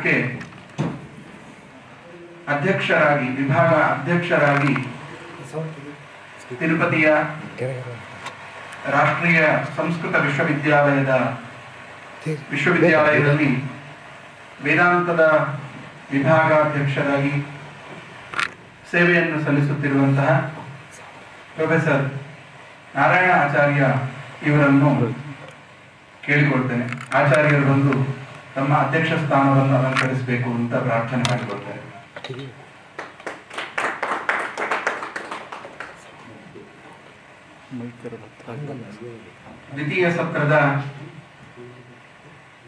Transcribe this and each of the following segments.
ವಿಭಾಗಕ್ಕೆ ಅಧ್ಯಕ್ಷರಾಗಿ, ವಿಭಾಗ ಅಧ್ಯಕ್ಷರಾಗಿ ತಿರುಪತಿಯ ರಾಷ್ಟ್ರೀಯ ಸಂಸ್ಕೃತ ವಿಶ್ವವಿದ್ಯಾಲಯದ ವಿಶ್ವವಿದ್ಯಾಲಯದಲ್ಲಿ ವೇದಾಂತದ ವಿಭಾಗಾಧ್ಯಕ್ಷರಾಗಿ ಸೇವೆಯನ್ನು ಸಲ್ಲಿಸುತ್ತಿರುವಂತಹ ಪ್ರೊಫೆಸರ್ ನಾರಾಯಣ ಆಚಾರ್ಯ ಇವರನ್ನು ಕೇಳಿಕೊಳ್ತೇನೆ. ಆಚಾರ್ಯರು ಬಂದು ತಮ್ಮ ಅಧ್ಯಕ್ಷ ಸ್ಥಾನವನ್ನು ಅಲಂಕರಿಸಬೇಕು ಅಂತ ಪ್ರಾರ್ಥನೆ ಮಾಡಿಕೊಳ್ತಾರೆ ದ್ವಿತೀಯ ಸತ್ರದ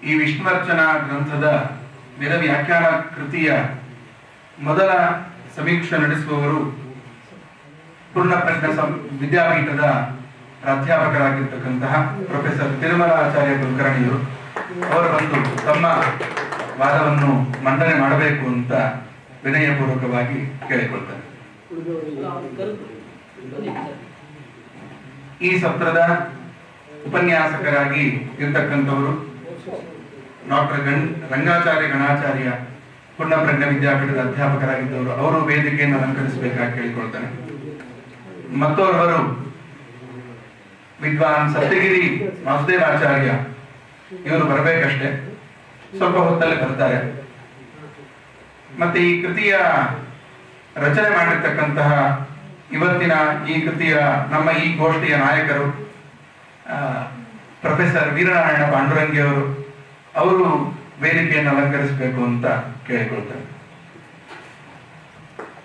ಈ ವಿಷ್ಣುವರ್ಚನ ಗ್ರಂಥದ ವೇದ ವ್ಯಾಖ್ಯಾನ ಕೃತಿಯ ಮೊದಲ ಸಮೀಕ್ಷೆ ನಡೆಸುವವರು ಪೂರ್ಣಪ್ರಜ್ಞ ವಿದ್ಯಾಪೀಠದ ಪ್ರಾಧ್ಯಾಪಕರಾಗಿರ್ತಕ್ಕಂತಹ ಪ್ರೊಫೆಸರ್ ತಿರುಮಲಾಚಾರ್ಯ ಕುಲಕರ್ಣಿಯವರು. ಅವರು ಬಂದು ತಮ್ಮ ವಾದವನ್ನು ಮಂಡನೆ ಮಾಡಬೇಕು ಅಂತ ವಿನಯಪೂರ್ವಕವಾಗಿ ಕೇಳಿಕೊಳ್ತಾರೆ ಈ ಸತ್ರದ ಉಪನ್ಯಾಸಕರಾಗಿ ಇರ್ತಕ್ಕಂಥವರು ಡಾಕ್ಟರ್ ಗಣ್ ರಂಗಾಚಾರ್ಯ ಗಣಾಚಾರ್ಯ ಪುಣ್ಯಪ್ರಜ್ಞ ವಿದ್ಯಾಪೀಠದ ಅಧ್ಯಾಪಕರಾಗಿದ್ದವರು, ಅವರು ವೇದಿಕೆಯನ್ನು ಅಲಂಕರಿಸಬೇಕಾಗಿ ಕೇಳಿಕೊಳ್ತಾರೆ ಮತ್ತೋರ್ವರು ವಿದ್ವಾನ್ ಸತ್ಯಗಿರಿ ವಾಸುದೇವಾಚಾರ್ಯ ಇವರು ಬರಬೇಕಷ್ಟೇ. ಸ್ವಲ್ಪ ಹೊತ್ತಲ್ಲಿ ಬರ್ತಾರೆ. ಮತ್ತೆ ಈ ಕೃತಿಯ ರಚನೆ ಮಾಡಿರ್ತಕ್ಕಂತಹ ಇವತ್ತಿನ ಈ ಕೃತಿಯ ನಮ್ಮ ಈ ಗೋಷ್ಠಿಯ ನಾಯಕರು ಪ್ರೊಫೆಸರ್ ವೀರನಾರಾಯಣ ಪಾಂಡುರಂಗಿ ಅವರು ಅವರು ವೇದಿಕೆಯನ್ನು ಅಲಂಕರಿಸಬೇಕು ಅಂತ ಕೇಳಿಕೊಳ್ತಾರೆ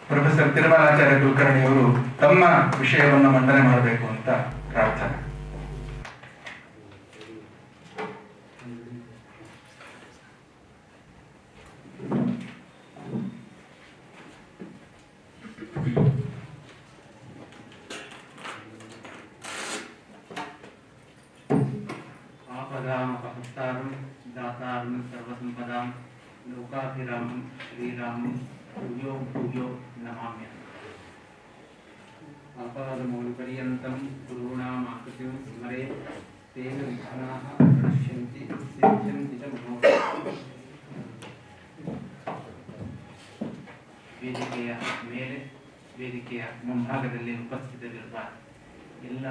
ಪ್ರೊಫೆಸರ್ ತಿರುಮಲಾಚಾರ್ಯ ಕುಲಕರ್ಣಿ ಅವರು ತಮ್ಮ ವಿಷಯವನ್ನು ಮಂಡನೆ ಮಾಡಬೇಕು ಅಂತ ಪ್ರಾರ್ಥನೆ. तेन विघ्नाः प्रणश्यन्ति सिद्ध्यन्ति च मनोरथाः ವೇದಿಕೆಯ ಮೇಲೆ ವೇದಿಕೆಯ ಮುಂಭಾಗದಲ್ಲಿ ಉಪಸ್ಥಿತರಿರುವ ಎಲ್ಲ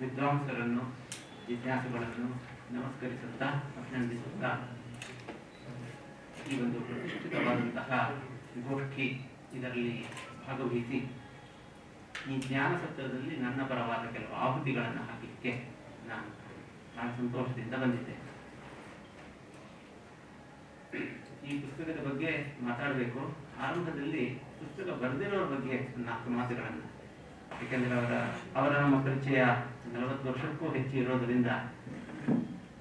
ವಿದ್ವಾಂಸರನ್ನು ಜಿಜ್ಞಾಸುಗಳನ್ನು ನಮಸ್ಕರಿಸುತ್ತಾ ಅಭಿನಂದಿಸುತ್ತಾ ಈ ಒಂದು ಪ್ರತಿಷ್ಠಿತವಾದಂತಹ ಗೋಷ್ಠಿ ಇದರಲ್ಲಿ ಭಾಗವಹಿಸಿ ಈ ಜ್ಞಾನ ಸತ್ರದಲ್ಲಿ ನನ್ನ ಪರವಾದ ಕೆಲವು ಆಹುತಿಗಳನ್ನು ಹಾಕಲಿಕ್ಕೆ ನಾನು ಬಹಳ ಸಂತೋಷದಿಂದ ಬಂದಿದ್ದೆ. ಈ ಪುಸ್ತಕದ ಬಗ್ಗೆ ಮಾತಾಡಬೇಕು. ಆರಂಭದಲ್ಲಿ ಪುಸ್ತಕ ಬರೆದಿರೋರ ಬಗ್ಗೆ ನಾಲ್ಕು ಮಾತುಗಳನ್ನು. ಯಾಕೆಂದ್ರೆ ಅವರ ಅವರ ನಮ್ಮ ಪರಿಚಯ ನಲವತ್ತು ವರ್ಷಕ್ಕೂ ಹೆಚ್ಚು ಇರೋದರಿಂದ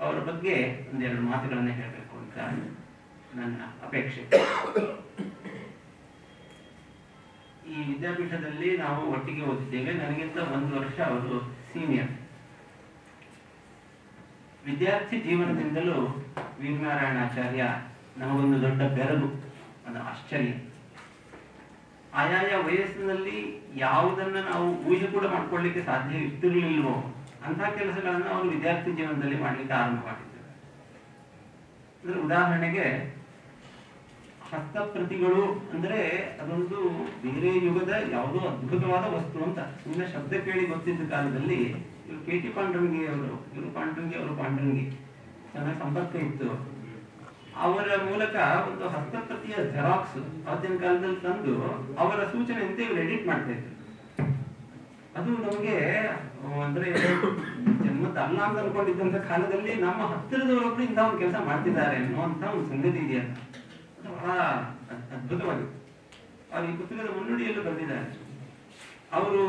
ಅವರ ಬಗ್ಗೆ ಒಂದೆರಡು ಮಾತುಗಳನ್ನು ಹೇಳಬೇಕು ಅಂತ ನನ್ನ ಅಪೇಕ್ಷೆ. ಈ ವಿದ್ಯಾಪೀಠದಲ್ಲಿ ನಾವು ಒಟ್ಟಿಗೆ ಓದಿದ್ದೇವೆ. ನನಗಿಂತ ಒಂದು ವರ್ಷ ಅವರು ಸೀನಿಯರ್. ವಿದ್ಯಾರ್ಥಿ ಜೀವನದಿಂದಲೂ ವೀರನಾರಾಯಣಾಚಾರ್ಯ ನಮಗೊಂದು ದೊಡ್ಡ ಬೆರಗು ಒಂದು ಆಶ್ಚರ್ಯ. ಆಯಾಯ ವಯಸ್ಸಿನಲ್ಲಿ ಯಾವುದನ್ನ ನಾವು ಊಹೆ ಕೂಡ ಮಾಡ್ಕೊಳ್ಳಿಕ್ಕೆ ಸಾಧ್ಯ ಇರ್ತಿರ್ಲಿಲ್ವೋ ಅಂತ ಕೆಲಸಗಳನ್ನ ಅವರು ವಿದ್ಯಾರ್ಥಿ ಜೀವನದಲ್ಲಿ ಮಾಡ್ಲಿಕ್ಕೆ ಆರಂಭ ಮಾಡಿದ್ದಾರೆ ಉದಾಹರಣೆಗೆ, ಹಸ್ತಪ್ರತಿಗಳು ಅಂದ್ರೆ ಅದೊಂದು ಬೇರೆ ಯುಗದ ಯಾವುದೋ ಅದ್ಭುತವಾದ ವಸ್ತು ಅಂತ ಸುಮ್ಮನೆ ಶಬ್ದ ಕೇಳಿ ಗೊತ್ತಿದ್ದ ಕಾಲದಲ್ಲಿ ಇವರು ಕೆ ಟಿ ಪಾಂಡುರಂಗಿ ಅವರು, ಇವರು ಪಾಂಡುರಂಗಿ ಅವರು ಪಾಂಡುರಂಗಿ ಚೆನ್ನಾಗಿ ಸಂಪರ್ಕ ಇತ್ತು. ಅವರ ಮೂಲಕ ಒಂದು ಹಸ್ತಪ್ರತಿಯ ಜೆರಾಕ್ಸ್ ಅವತ್ತಿನ ಕಾಲದಲ್ಲಿ ತಂದು ಅವರ ಸೂಚನೆಯಂತೆ ಇವರು ಎಡಿಟ್ ಮಾಡ್ತಾ ಇದ್ರು. ಅದು ನಮಗೆ ಅಂದ್ರೆ ಜನ್ಮದ ಅಲ್ಲ ಅಂತ ಅನ್ಕೊಂಡಿದ್ದಂತ ಕಾಲದಲ್ಲಿ ನಮ್ಮ ಹತ್ತಿರದವರೊಬ್ರು ಇಂಥ ಒಂದು ಕೆಲಸ ಮಾಡ್ತಿದ್ದಾರೆ ಅನ್ನುವಂತ ಒಂದು ಸಂಗತಿ ಇದೆಯಲ್ಲ ಬಹಳ ಅದ್- ಅದ್ಭುತವಾಗಿತ್ತು. ಅವ್ರು ಈ ಪುಸ್ತಕದ ಮುನ್ನುಡಿಯಲ್ಲೂ ಬಂದಿದ್ದಾರೆ ಅವರು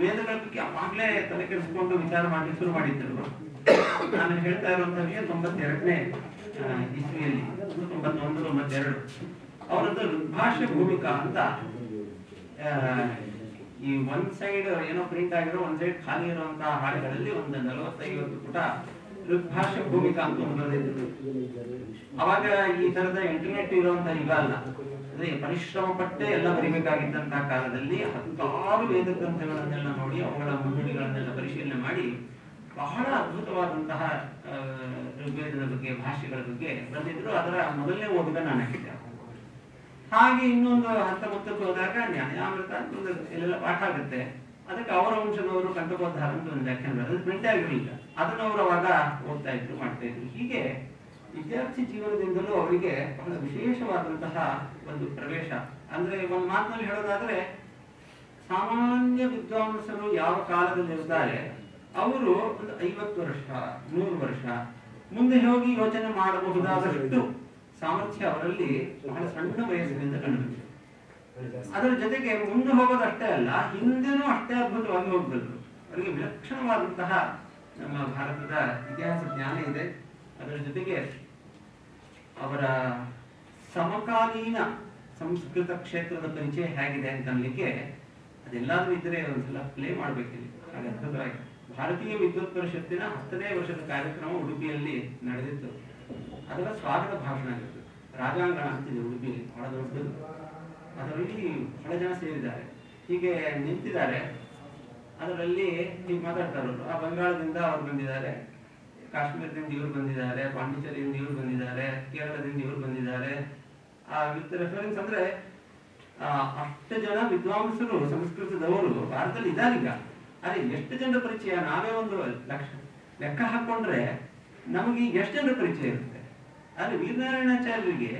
ವೇದಗಳ ಬಗ್ಗೆ ಅವಾಗ್ಲೇ ತಲೆ ಕೆಡಿಸ್ಕೊಂಡು ವಿಚಾರ ಮಾಡಿ ಶುರು ಮಾಡಿದ್ದರು. ನಾನು ಹೇಳ್ತಾ ಇರುವಂತಹ ತೊಂಬತ್ತೆರಡನೇ ಇಸ್ವಿಯಲ್ಲಿ, ತೊಂಬತ್ತೊಂದು, ತೊಂಬತ್ತೆರಡು. ಅವರದ್ದು ಭಾಷೆ ಭೂಮಿಕಾ ಅಂತ ಈ ಒಂದ್ ಸೈಡ್ ಏನೋ ಪ್ರಿಂಟ್ ಆಗಿರೋ ಒಂದ್ ಸೈಡ್ ಖಾಲಿ ಇರುವಂತಹ ಹಾಡುಗಳಲ್ಲಿ ಒಂದು ನಲವತ್ತೈವತ್ತು ಪುಟ ಋಗ್ಭಾಷೆ ಭೂಮಿಕಾ ಅಂತ ಬರೆದಿದ್ರು ಅವಾಗ ಈ ತರದ ಇಂಟರ್ನೆಟ್ ಇರುವಂತ ಯುಗ ಅಲ್ಲ. ಅಂದ್ರೆ ಪರಿಶ್ರಮ ಪಟ್ಟೆ ಎಲ್ಲ ಬರಿಬೇಕಾಗಿದ್ದಂತಹ ಕಾಲದಲ್ಲಿ ಹತ್ತಾರು ವೇದ ಗ್ರಂಥಗಳನ್ನೆಲ್ಲ ನೋಡಿ, ಅವುಗಳ ಮುನ್ನುಡಿಗಳನ್ನೆಲ್ಲ ಪರಿಶೀಲನೆ ಮಾಡಿ ಬಹಳ ಅದ್ಭುತವಾದಂತಹ ಋಗ್ವೇದದ ಬಗ್ಗೆ ಭಾಷೆಗಳ ಬಗ್ಗೆ ಬಂದಿದ್ರು ಅದರ ಮೊದಲನೇ ಓದಿದ ನಾನಾಗಿದ್ದೆ ಹಾಗೆ ಇನ್ನೊಂದು ಹಂತ ಮೊತ್ತಕ್ಕೆ ಹೋದಾಗ ನ್ಯಾಯಾಮೃತ ಎಲ್ಲೆಲ್ಲ ಪಾಠ ಆಗುತ್ತೆ. ಅದಕ್ಕೆ ಅವರ ವಂಶದವರು ಕಂಠಬೋಧಾರ ಒಂದು ವ್ಯಾಖ್ಯಾನ ಅದು ಪ್ರಿಂಟ್ ಆಗಿರಲಿಲ್ಲ. ಅದನ್ನು ಅವರು ಅವಾಗ ಓದ್ತಾ ಇದ್ರು ಮಾಡ್ತಾ ಇದ್ರು ಹೀಗೆ ವಿದ್ಯಾರ್ಥಿ ಜೀವನದಿಂದಲೂ ಅವರಿಗೆ ಬಹಳ ವಿಶೇಷವಾದಂತಹ ಒಂದು ಪ್ರವೇಶ. ಅಂದ್ರೆ ಒಂದು ಮಾತಿನಲ್ಲಿ ಹೇಳೋದಾದ್ರೆ, ಸಾಮಾನ್ಯ ವಿದ್ವಾಂಸರು ಯಾವ ಕಾಲದಲ್ಲಿ ಇರ್ತಾರೆ ಅವರು ಒಂದು ಐವತ್ತು ವರ್ಷ, ನೂರು ವರ್ಷ, ಮುಂದೆ ಹೋಗಿ ಯೋಚನೆ ಮಾಡಬಹುದಾದಷ್ಟು ಸಾಮರ್ಥ್ಯ ಅವರಲ್ಲಿ ಬಹಳ ಸಣ್ಣ ವಯಸ್ಸಿನಿಂದ ಕಂಡುಬಂದಿದೆ. ಅದರ ಜೊತೆಗೆ ಮುಂದೆ ಹೋಗೋದಷ್ಟೇ ಅಲ್ಲ, ಹಿಂದೆನೂ ಅಷ್ಟೇ ಅದ್ಭುತವಾಗಿ ಹೋಗ್ಬಲ್ರು ಅವರಿಗೆ ವಿಲಕ್ಷಣವಾದಂತಹ ನಮ್ಮ ಭಾರತದ ಇತಿಹಾಸ ಜ್ಞಾನ ಇದೆ. ಅದರ ಜೊತೆಗೆ ಅವರ ಸಮಕಾಲೀನ ಸಂಸ್ಕೃತ ಕ್ಷೇತ್ರದ ಪರಿಚಯ ಹೇಗಿದೆ ಅಂತ ಅನ್ಲಿಕ್ಕೆ ಅದೆಲ್ಲಾದ್ರೂ ಇದ್ರೆ ಒಂದ್ಸಲ ಪ್ಲೇ ಮಾಡ್ಬೇಕಿಲ್ಲಿ ಹಾಗೆ ಅದ್ಭುತವಾಗಿ. ಭಾರತೀಯ ವಿದ್ವತ್ ಪರಿಷತ್ತಿನ ಹತ್ತನೇ ವರ್ಷದ ಕಾರ್ಯಕ್ರಮ ಉಡುಪಿಯಲ್ಲಿ ನಡೆದಿತ್ತು. ಅದರ ಸ್ವಾಗತ ಭಾಷಣ ಆಗಿತ್ತು. ರಾಜಾಂಗಣ ಅಂತಿದೆ ಉಡುಪಿಯಲ್ಲಿ. ಬಹಳ ದೊಡ್ಡದು. ಅದರಲ್ಲಿ ಬಹಳ ಜನ ಸೇರಿದ್ದಾರೆ. ಹೀಗೆ ನಿಂತಿದ್ದಾರೆ. ಅದರಲ್ಲಿ ನೀವು ಮಾತಾಡ್ತಾರೆ ಆ ಬಂಗಾಳದಿಂದ ಅವ್ರು ಬಂದಿದ್ದಾರೆ. ಕಾಶ್ಮೀರದಿಂದ ಇವ್ರು ಬಂದಿದ್ದಾರೆ, ಪಾಂಡಿಚೇರಿಯಿಂದ ಇವ್ರು ಬಂದಿದ್ದಾರೆ, ಕೇರಳದಿಂದ ಇವ್ರು ಬಂದಿದ್ದಾರೆ. ಆ ವಿತ್ ರೆಫರೆನ್ಸ್ ಅಂದ್ರೆ ಅಷ್ಟು ಜನ ವಿದ್ವಾಂಸರು, ಸಂಸ್ಕೃತದವರು ಭಾರತದಲ್ಲಿ ಇದ್ದಾರೀಗ ಅದೇ ಎಷ್ಟು ಜನರ ಪರಿಚಯ? ನಾವೇ ಒಂದು ಲಕ್ಷ ಲೆಕ್ಕ ಹಾಕೊಂಡ್ರೆ ನಮಗೆ ಎಷ್ಟು ಜನರ ಪರಿಚಯ ಇರುತ್ತೆ? ಆದ್ರೆ ವೀರನಾರಾಯಣಾಚಾರ್ಯರಿಗೆ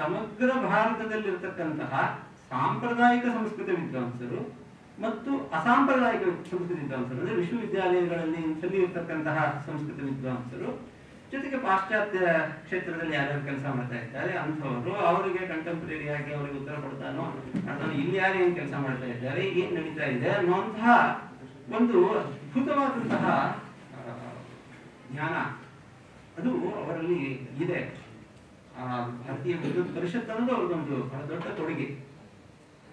ಸಮಗ್ರ ಭಾರತದಲ್ಲಿರ್ತಕ್ಕಂತಹ ಸಾಂಪ್ರದಾಯಿಕ ಸಂಸ್ಕೃತ ವಿದ್ವಾಂಸರು ಮತ್ತು ಅಸಾಂಪ್ರದಾಯಿಕ ಸಂಸ್ಕೃತ ವಿದ್ವಾಂಸರು ಅಂದರೆ ವಿಶ್ವವಿದ್ಯಾಲಯಗಳಲ್ಲಿ ಸಲ್ಲಿರ್ತಕ್ಕಂತಹ ಸಂಸ್ಕೃತಿ ವಿದ್ವಾಂಸರು ಜೊತೆಗೆ ಪಾಶ್ಚಾತ್ಯ ಕ್ಷೇತ್ರದಲ್ಲಿ ಯಾರ್ಯಾರು ಕೆಲಸ ಮಾಡ್ತಾ ಇದ್ದಾರೆ, ಅಂಥವರು, ಅವರಿಗೆ ಕಂಟೆಂಪ್ರರಿ ಆಗಿ ಅವರಿಗೆ ಉತ್ತರ ಕೊಡ್ತಾನೋ, ಅಥವಾ ಇಲ್ಲಿ ಯಾರು ಕೆಲಸ ಮಾಡ್ತಾ ಇದ್ದಾರೆ, ಏನ್ ನಡೀತಾ ಇದೆ ಅನ್ನುವಂತಹ ಒಂದು ಅದ್ಭುತವಾದಂತಹ ಜ್ಞಾನ ಅದು ಅವರಲ್ಲಿ ಇದೆ. ಭಾರತೀಯ ವಿದ್ಯುತ್ ಪರಿಷತ್ ಅನ್ನೋದು ಅವ್ರದ್ದೊಂದು ಬಹಳ ದೊಡ್ಡ ಕೊಡುಗೆ.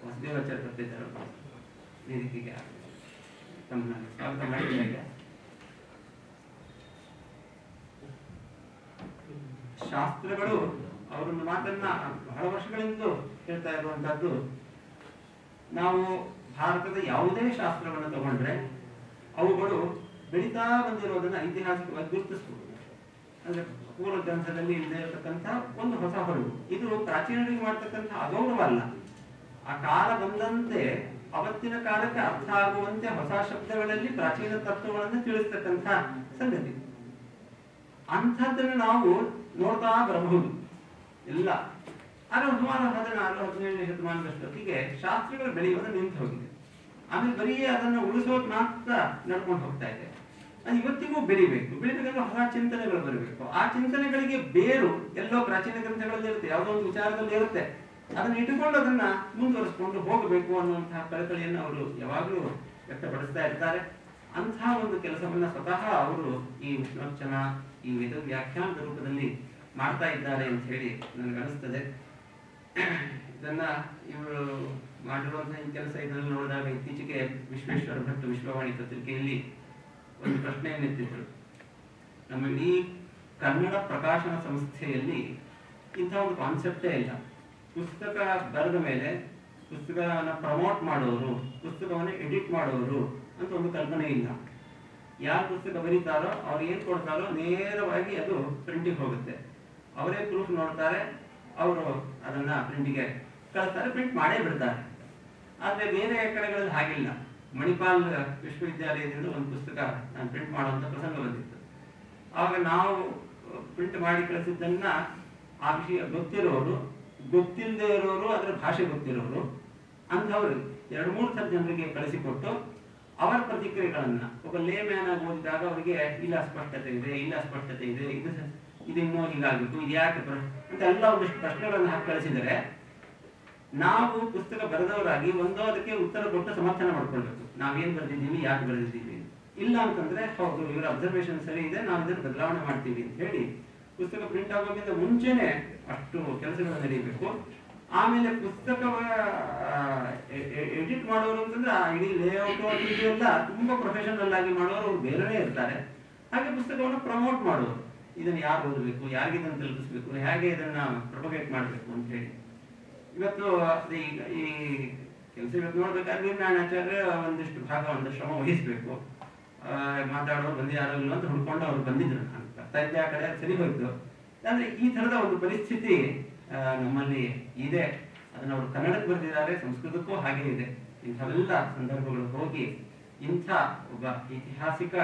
ವಾಸುದೇವಾಚಾರ್ಯ ಬರ್ತಿದ್ದಾರೆ. ಶಾಸ್ತ್ರಗಳು ಅವರನ್ನು ಮಾತನ್ನ ಬಹಳ ವರ್ಷಗಳಿಂದ ಹೇಳ್ತಾ ಇರುವಂತಹದ್ದು ನಾವು ಭಾರತದ ಯಾವುದೇ ಶಾಸ್ತ್ರವನ್ನು ತಗೊಂಡ್ರೆ ಅವುಗಳು ಬೆಳೀತಾ ಬಂದಿರೋದನ್ನ ಐತಿಹಾಸಿಕವಾಗಿ ಗುರುತಿಸಬಹುದು ಅಂದ್ರೆ ಪೂರ್ವ ಗ್ರಂಥದಲ್ಲಿ ಇಲ್ಲದೆ ಒಂದು ಹೊಸ ಹೊರಗು. ಇದು ಪ್ರಾಚೀನರಿಗೆ ಮಾಡ್ತಕ್ಕಂಥ ಅಗೌರವ ಅಲ್ಲ ಆ ಕಾಲ ಬಂದಂತೆ ಅವತ್ತಿನ ಕಾಲಕ್ಕೆ ಅರ್ಥ ಆಗುವಂತೆ ಹೊಸ ಶಬ್ದಗಳಲ್ಲಿ ಪ್ರಾಚೀನ ತತ್ವಗಳನ್ನು ತಿಳಿಸ್ತಕ್ಕಂಥ ಸಂಗತಿ. ಅಂಥದ್ದನ್ನು ನಾವು ನೋಡ್ತಾ ಬರಬಹುದು. ಎಲ್ಲ ಆದ್ರೆ ಸುಮಾರು ಹದಿನಾರು ಹದಿನೇಳನೇ ಶತಮಾನದಷ್ಟೊತ್ತಿಗೆ ಶಾಸ್ತ್ರಗಳು ಬೆಳೆಯುವುದು ನಿಂತು ಹೋಗಿದೆ. ಆಮೇಲೆ ಬರೀ ಅದನ್ನು ಉಳಿಸೋದು ಮಾತ್ರ ನಡ್ಕೊಂಡು ಹೋಗ್ತಾ ಇದೆ. ಅದು ಇವತ್ತಿಗೂ ಬೆಳಿಬೇಕು. ಬೆಳಿಬೇಕಂದ್ರೆ ಹೊಸ ಚಿಂತನೆಗಳು ಬರಬೇಕು. ಆ ಚಿಂತನೆಗಳಿಗೆ ಬೇರು ಎಲ್ಲೋ ಪ್ರಾಚೀನ ಗ್ರಂಥಗಳಲ್ಲಿ ಇರುತ್ತೆ. ಯಾವುದೋ ಒಂದು ವಿಚಾರದಲ್ಲಿ ಇರುತ್ತೆ. ಅದನ್ನ ಇಟ್ಟುಕೊಂಡು ಅದನ್ನ ಮುಂದುವರಿಸಿಕೊಂಡು ಹೋಗಬೇಕು ಅನ್ನುವಂತಹ ಕಳಕಳಿಯನ್ನು ಅವರು ಯಾವಾಗಲೂ ವ್ಯಕ್ತಪಡಿಸ್ತಾ ಇರ್ತಾರೆ. ಅಂತಹ ಒಂದು ಕೆಲಸವನ್ನ ಸ್ವತಃ ಅವರು ಈ ಉಷ್ಣೋಚ್ಚನ ಈ ವೇದ ವ್ಯಾಖ್ಯಾನದ ರೂಪದಲ್ಲಿ ಮಾಡ್ತಾ ಇದ್ದಾರೆ ಅಂತ ಹೇಳಿ ನನಗೆ ಅನಿಸ್ತದೆ. ಇದನ್ನ ಇವರು ಮಾಡಿರುವಂತಹ ಈ ಕೆಲಸ ಇದನ್ನು ನೋಡಿದಾಗ ಇತ್ತೀಚೆಗೆ ವಿಶ್ವೇಶ್ವರ ಭಟ್ ವಿಶ್ವವಾಣಿ ಪತ್ರಿಕೆಯಲ್ಲಿ ಒಂದು ಪ್ರಶ್ನೆಯನ್ನು ಎತ್ತಿದ್ರು. ನಮ್ಮ ಇಡೀ ಕನ್ನಡ ಪ್ರಕಾಶನ ಸಂಸ್ಥೆಯಲ್ಲಿ ಇಂಥ ಒಂದು ಕಾನ್ಸೆಪ್ಟೇ ಇಲ್ಲ. ಪುಸ್ತಕ ಬರೆದ ಮೇಲೆ ಪುಸ್ತಕವನ್ನ ಪ್ರಮೋಟ್ ಮಾಡೋರು, ಪುಸ್ತಕವನ್ನು ಎಡಿಟ್ ಮಾಡೋರು ಅಂತ ಒಂದು ಕಲ್ಪನೆ ಇಲ್ಲ. ಯಾರು ಪುಸ್ತಕ ಬರೀತಾರೋ, ಅವ್ರು ಏನು ಕೊಡ್ತಾರೋ ನೇರವಾಗಿ ಅದು ಪ್ರಿಂಟಿಗೆ ಹೋಗುತ್ತೆ. ಅವರೇ ಪ್ರೂಫ್ ನೋಡ್ತಾರೆ, ಅವರು ಅದನ್ನ ಪ್ರಿಂಟಿಗೆ ಕಳಿಸ್ತಾರೆ ಪ್ರಿಂಟ್ ಮಾಡೇ ಬಿಡ್ತಾರೆ. ಆದರೆ ಬೇರೆ ಕಡೆಗಳಲ್ಲಿ ಹಾಗಿಲ್ಲ. ಮಣಿಪಾಲ್ ವಿಶ್ವವಿದ್ಯಾಲಯದಿಂದ ಒಂದು ಪುಸ್ತಕ ನಾನು ಪ್ರಿಂಟ್ ಮಾಡುವಂಥ ಪ್ರಸಂಗ ಬಂದಿತ್ತು. ಆವಾಗ ನಾವು ಪ್ರಿಂಟ್ ಮಾಡಿ ಕಳಿಸಿದ್ದನ್ನ ಆ ವಿಷಯ ಗೊತ್ತಿರೋರು ಗೊತ್ತಿಲ್ಲದೆ ಇರೋರು ಅದರ ಭಾಷೆ ಗೊತ್ತಿರೋರು ಅಂಥವ್ರು ಎರಡು ಮೂರು ಥರ ಜನರಿಗೆ ಕಳಿಸಿಕೊಟ್ಟು ಅವರ ಪ್ರತಿಕ್ರಿಯೆಗಳನ್ನು ಒಬ್ಬ ಲೇ ಮ್ಯಾನ್ ಆಗಿ ಓದಿದಾಗ ಅವರಿಗೆ ಇಲ್ಲ ಸ್ಪಷ್ಟತೆ ಇದೆ, ಇಲ್ಲ ಸ್ಪಷ್ಟತೆ ಇದೆ, ಇದು ಇದು ಇನ್ನೂ ಹೀಗಾಗಬೇಕು ಇದು ಯಾಕೆ ಅಂತ ಎಲ್ಲ ಒಂದಷ್ಟು ಪ್ರಶ್ನೆಗಳನ್ನು ಹಾಕಿ ಕಳಿಸಿದರೆ ನಾವು ಪುಸ್ತಕ ಬರೆದವರಾಗಿ ಒಂದೋ ಅದಕ್ಕೆ ಉತ್ತರ ಕೊಟ್ಟು ಸಮರ್ಥನೆ ಮಾಡ್ಕೊಳ್ಬೇಕು. ನಾವೇನು ಬರೆದಿದ್ದೀವಿ, ಯಾಕೆ ಬರೆದಿದ್ದೀವಿ? ಇಲ್ಲ ಅಂತಂದ್ರೆ ಹೌದು, ಇವರ ಅಬ್ಸರ್ವೇಷನ್ ಸರಿ ಇದೆ ನಾವು ಇದನ್ನು ಬದಲಾವಣೆ ಮಾಡ್ತೀವಿ ಅಂತ ಹೇಳಿ ಪುಸ್ತಕ ಪ್ರಿಂಟ್ ಆಗೋಕ್ಕಿಂತ ಮುಂಚೆನೆ ಅಷ್ಟು ಕೆಲಸಗಳು ನಡೀಬೇಕು. ಆಮೇಲೆ ಪುಸ್ತಕ ಎಡಿಟ್ ಮಾಡೋರು ಅಂತಂದ್ರೆ ಇಡೀ ಲೇಔಟ್ ಎಲ್ಲ ತುಂಬಾ ಪ್ರೊಫೆಷನಲ್ ಆಗಿ ಮಾಡೋರು ಬೇರೆನೇ ಇರ್ತಾರೆ. ಹಾಗೆ ಪುಸ್ತಕವನ್ನು ಪ್ರಮೋಟ್ ಮಾಡೋರು. ಇದನ್ನ ಯಾರು ಓದಬೇಕು, ಯಾರಿಗೆ ಇದನ್ನು ತಲುಪಿಸ್ಬೇಕು, ಹೇಗೆ ಇದನ್ನ ಪ್ರೊಪಗೇಟ್ ಮಾಡಬೇಕು ಅಂತ ಹೇಳಿ ಇವತ್ತು ಈ ಕೆಲಸ ಇವತ್ತು ನೋಡ್ಬೇಕಾದ್ರೆ ನಾನಾಚಾರ್ಯ ಒಂದಿಷ್ಟು ಭಾಗ ಒಂದು ಶ್ರಮ ವಹಿಸಬೇಕು. ಮಾತಾಡೋರು ಬಂದು ಯಾರು ಅಂತ ಹುಡ್ಕೊಂಡು ಅವ್ರು ಬಂದಿದ್ರು ಬರ್ತಾ ಇದ್ದೆ ಆ ಕಡೆ, ಸರಿ ಹೋಯ್ತು. ಅಂದ್ರೆ ಈ ತರದ ಒಂದು ಪರಿಸ್ಥಿತಿ ನಮ್ಮಲ್ಲಿ ಇದೆ. ಅದನ್ನ ಅವರು ಕನ್ನಡಕ್ಕೆ ಬರೆದಿದ್ದಾರೆ, ಸಂಸ್ಕೃತಕ್ಕೂ ಹಾಗೆ ಇದೆ. ಇಂಥವೆಲ್ಲ ಸಂದರ್ಭಗಳು ಹೋಗಿ ಇಂಥ ಒಬ್ಬ ಐತಿಹಾಸಿಕ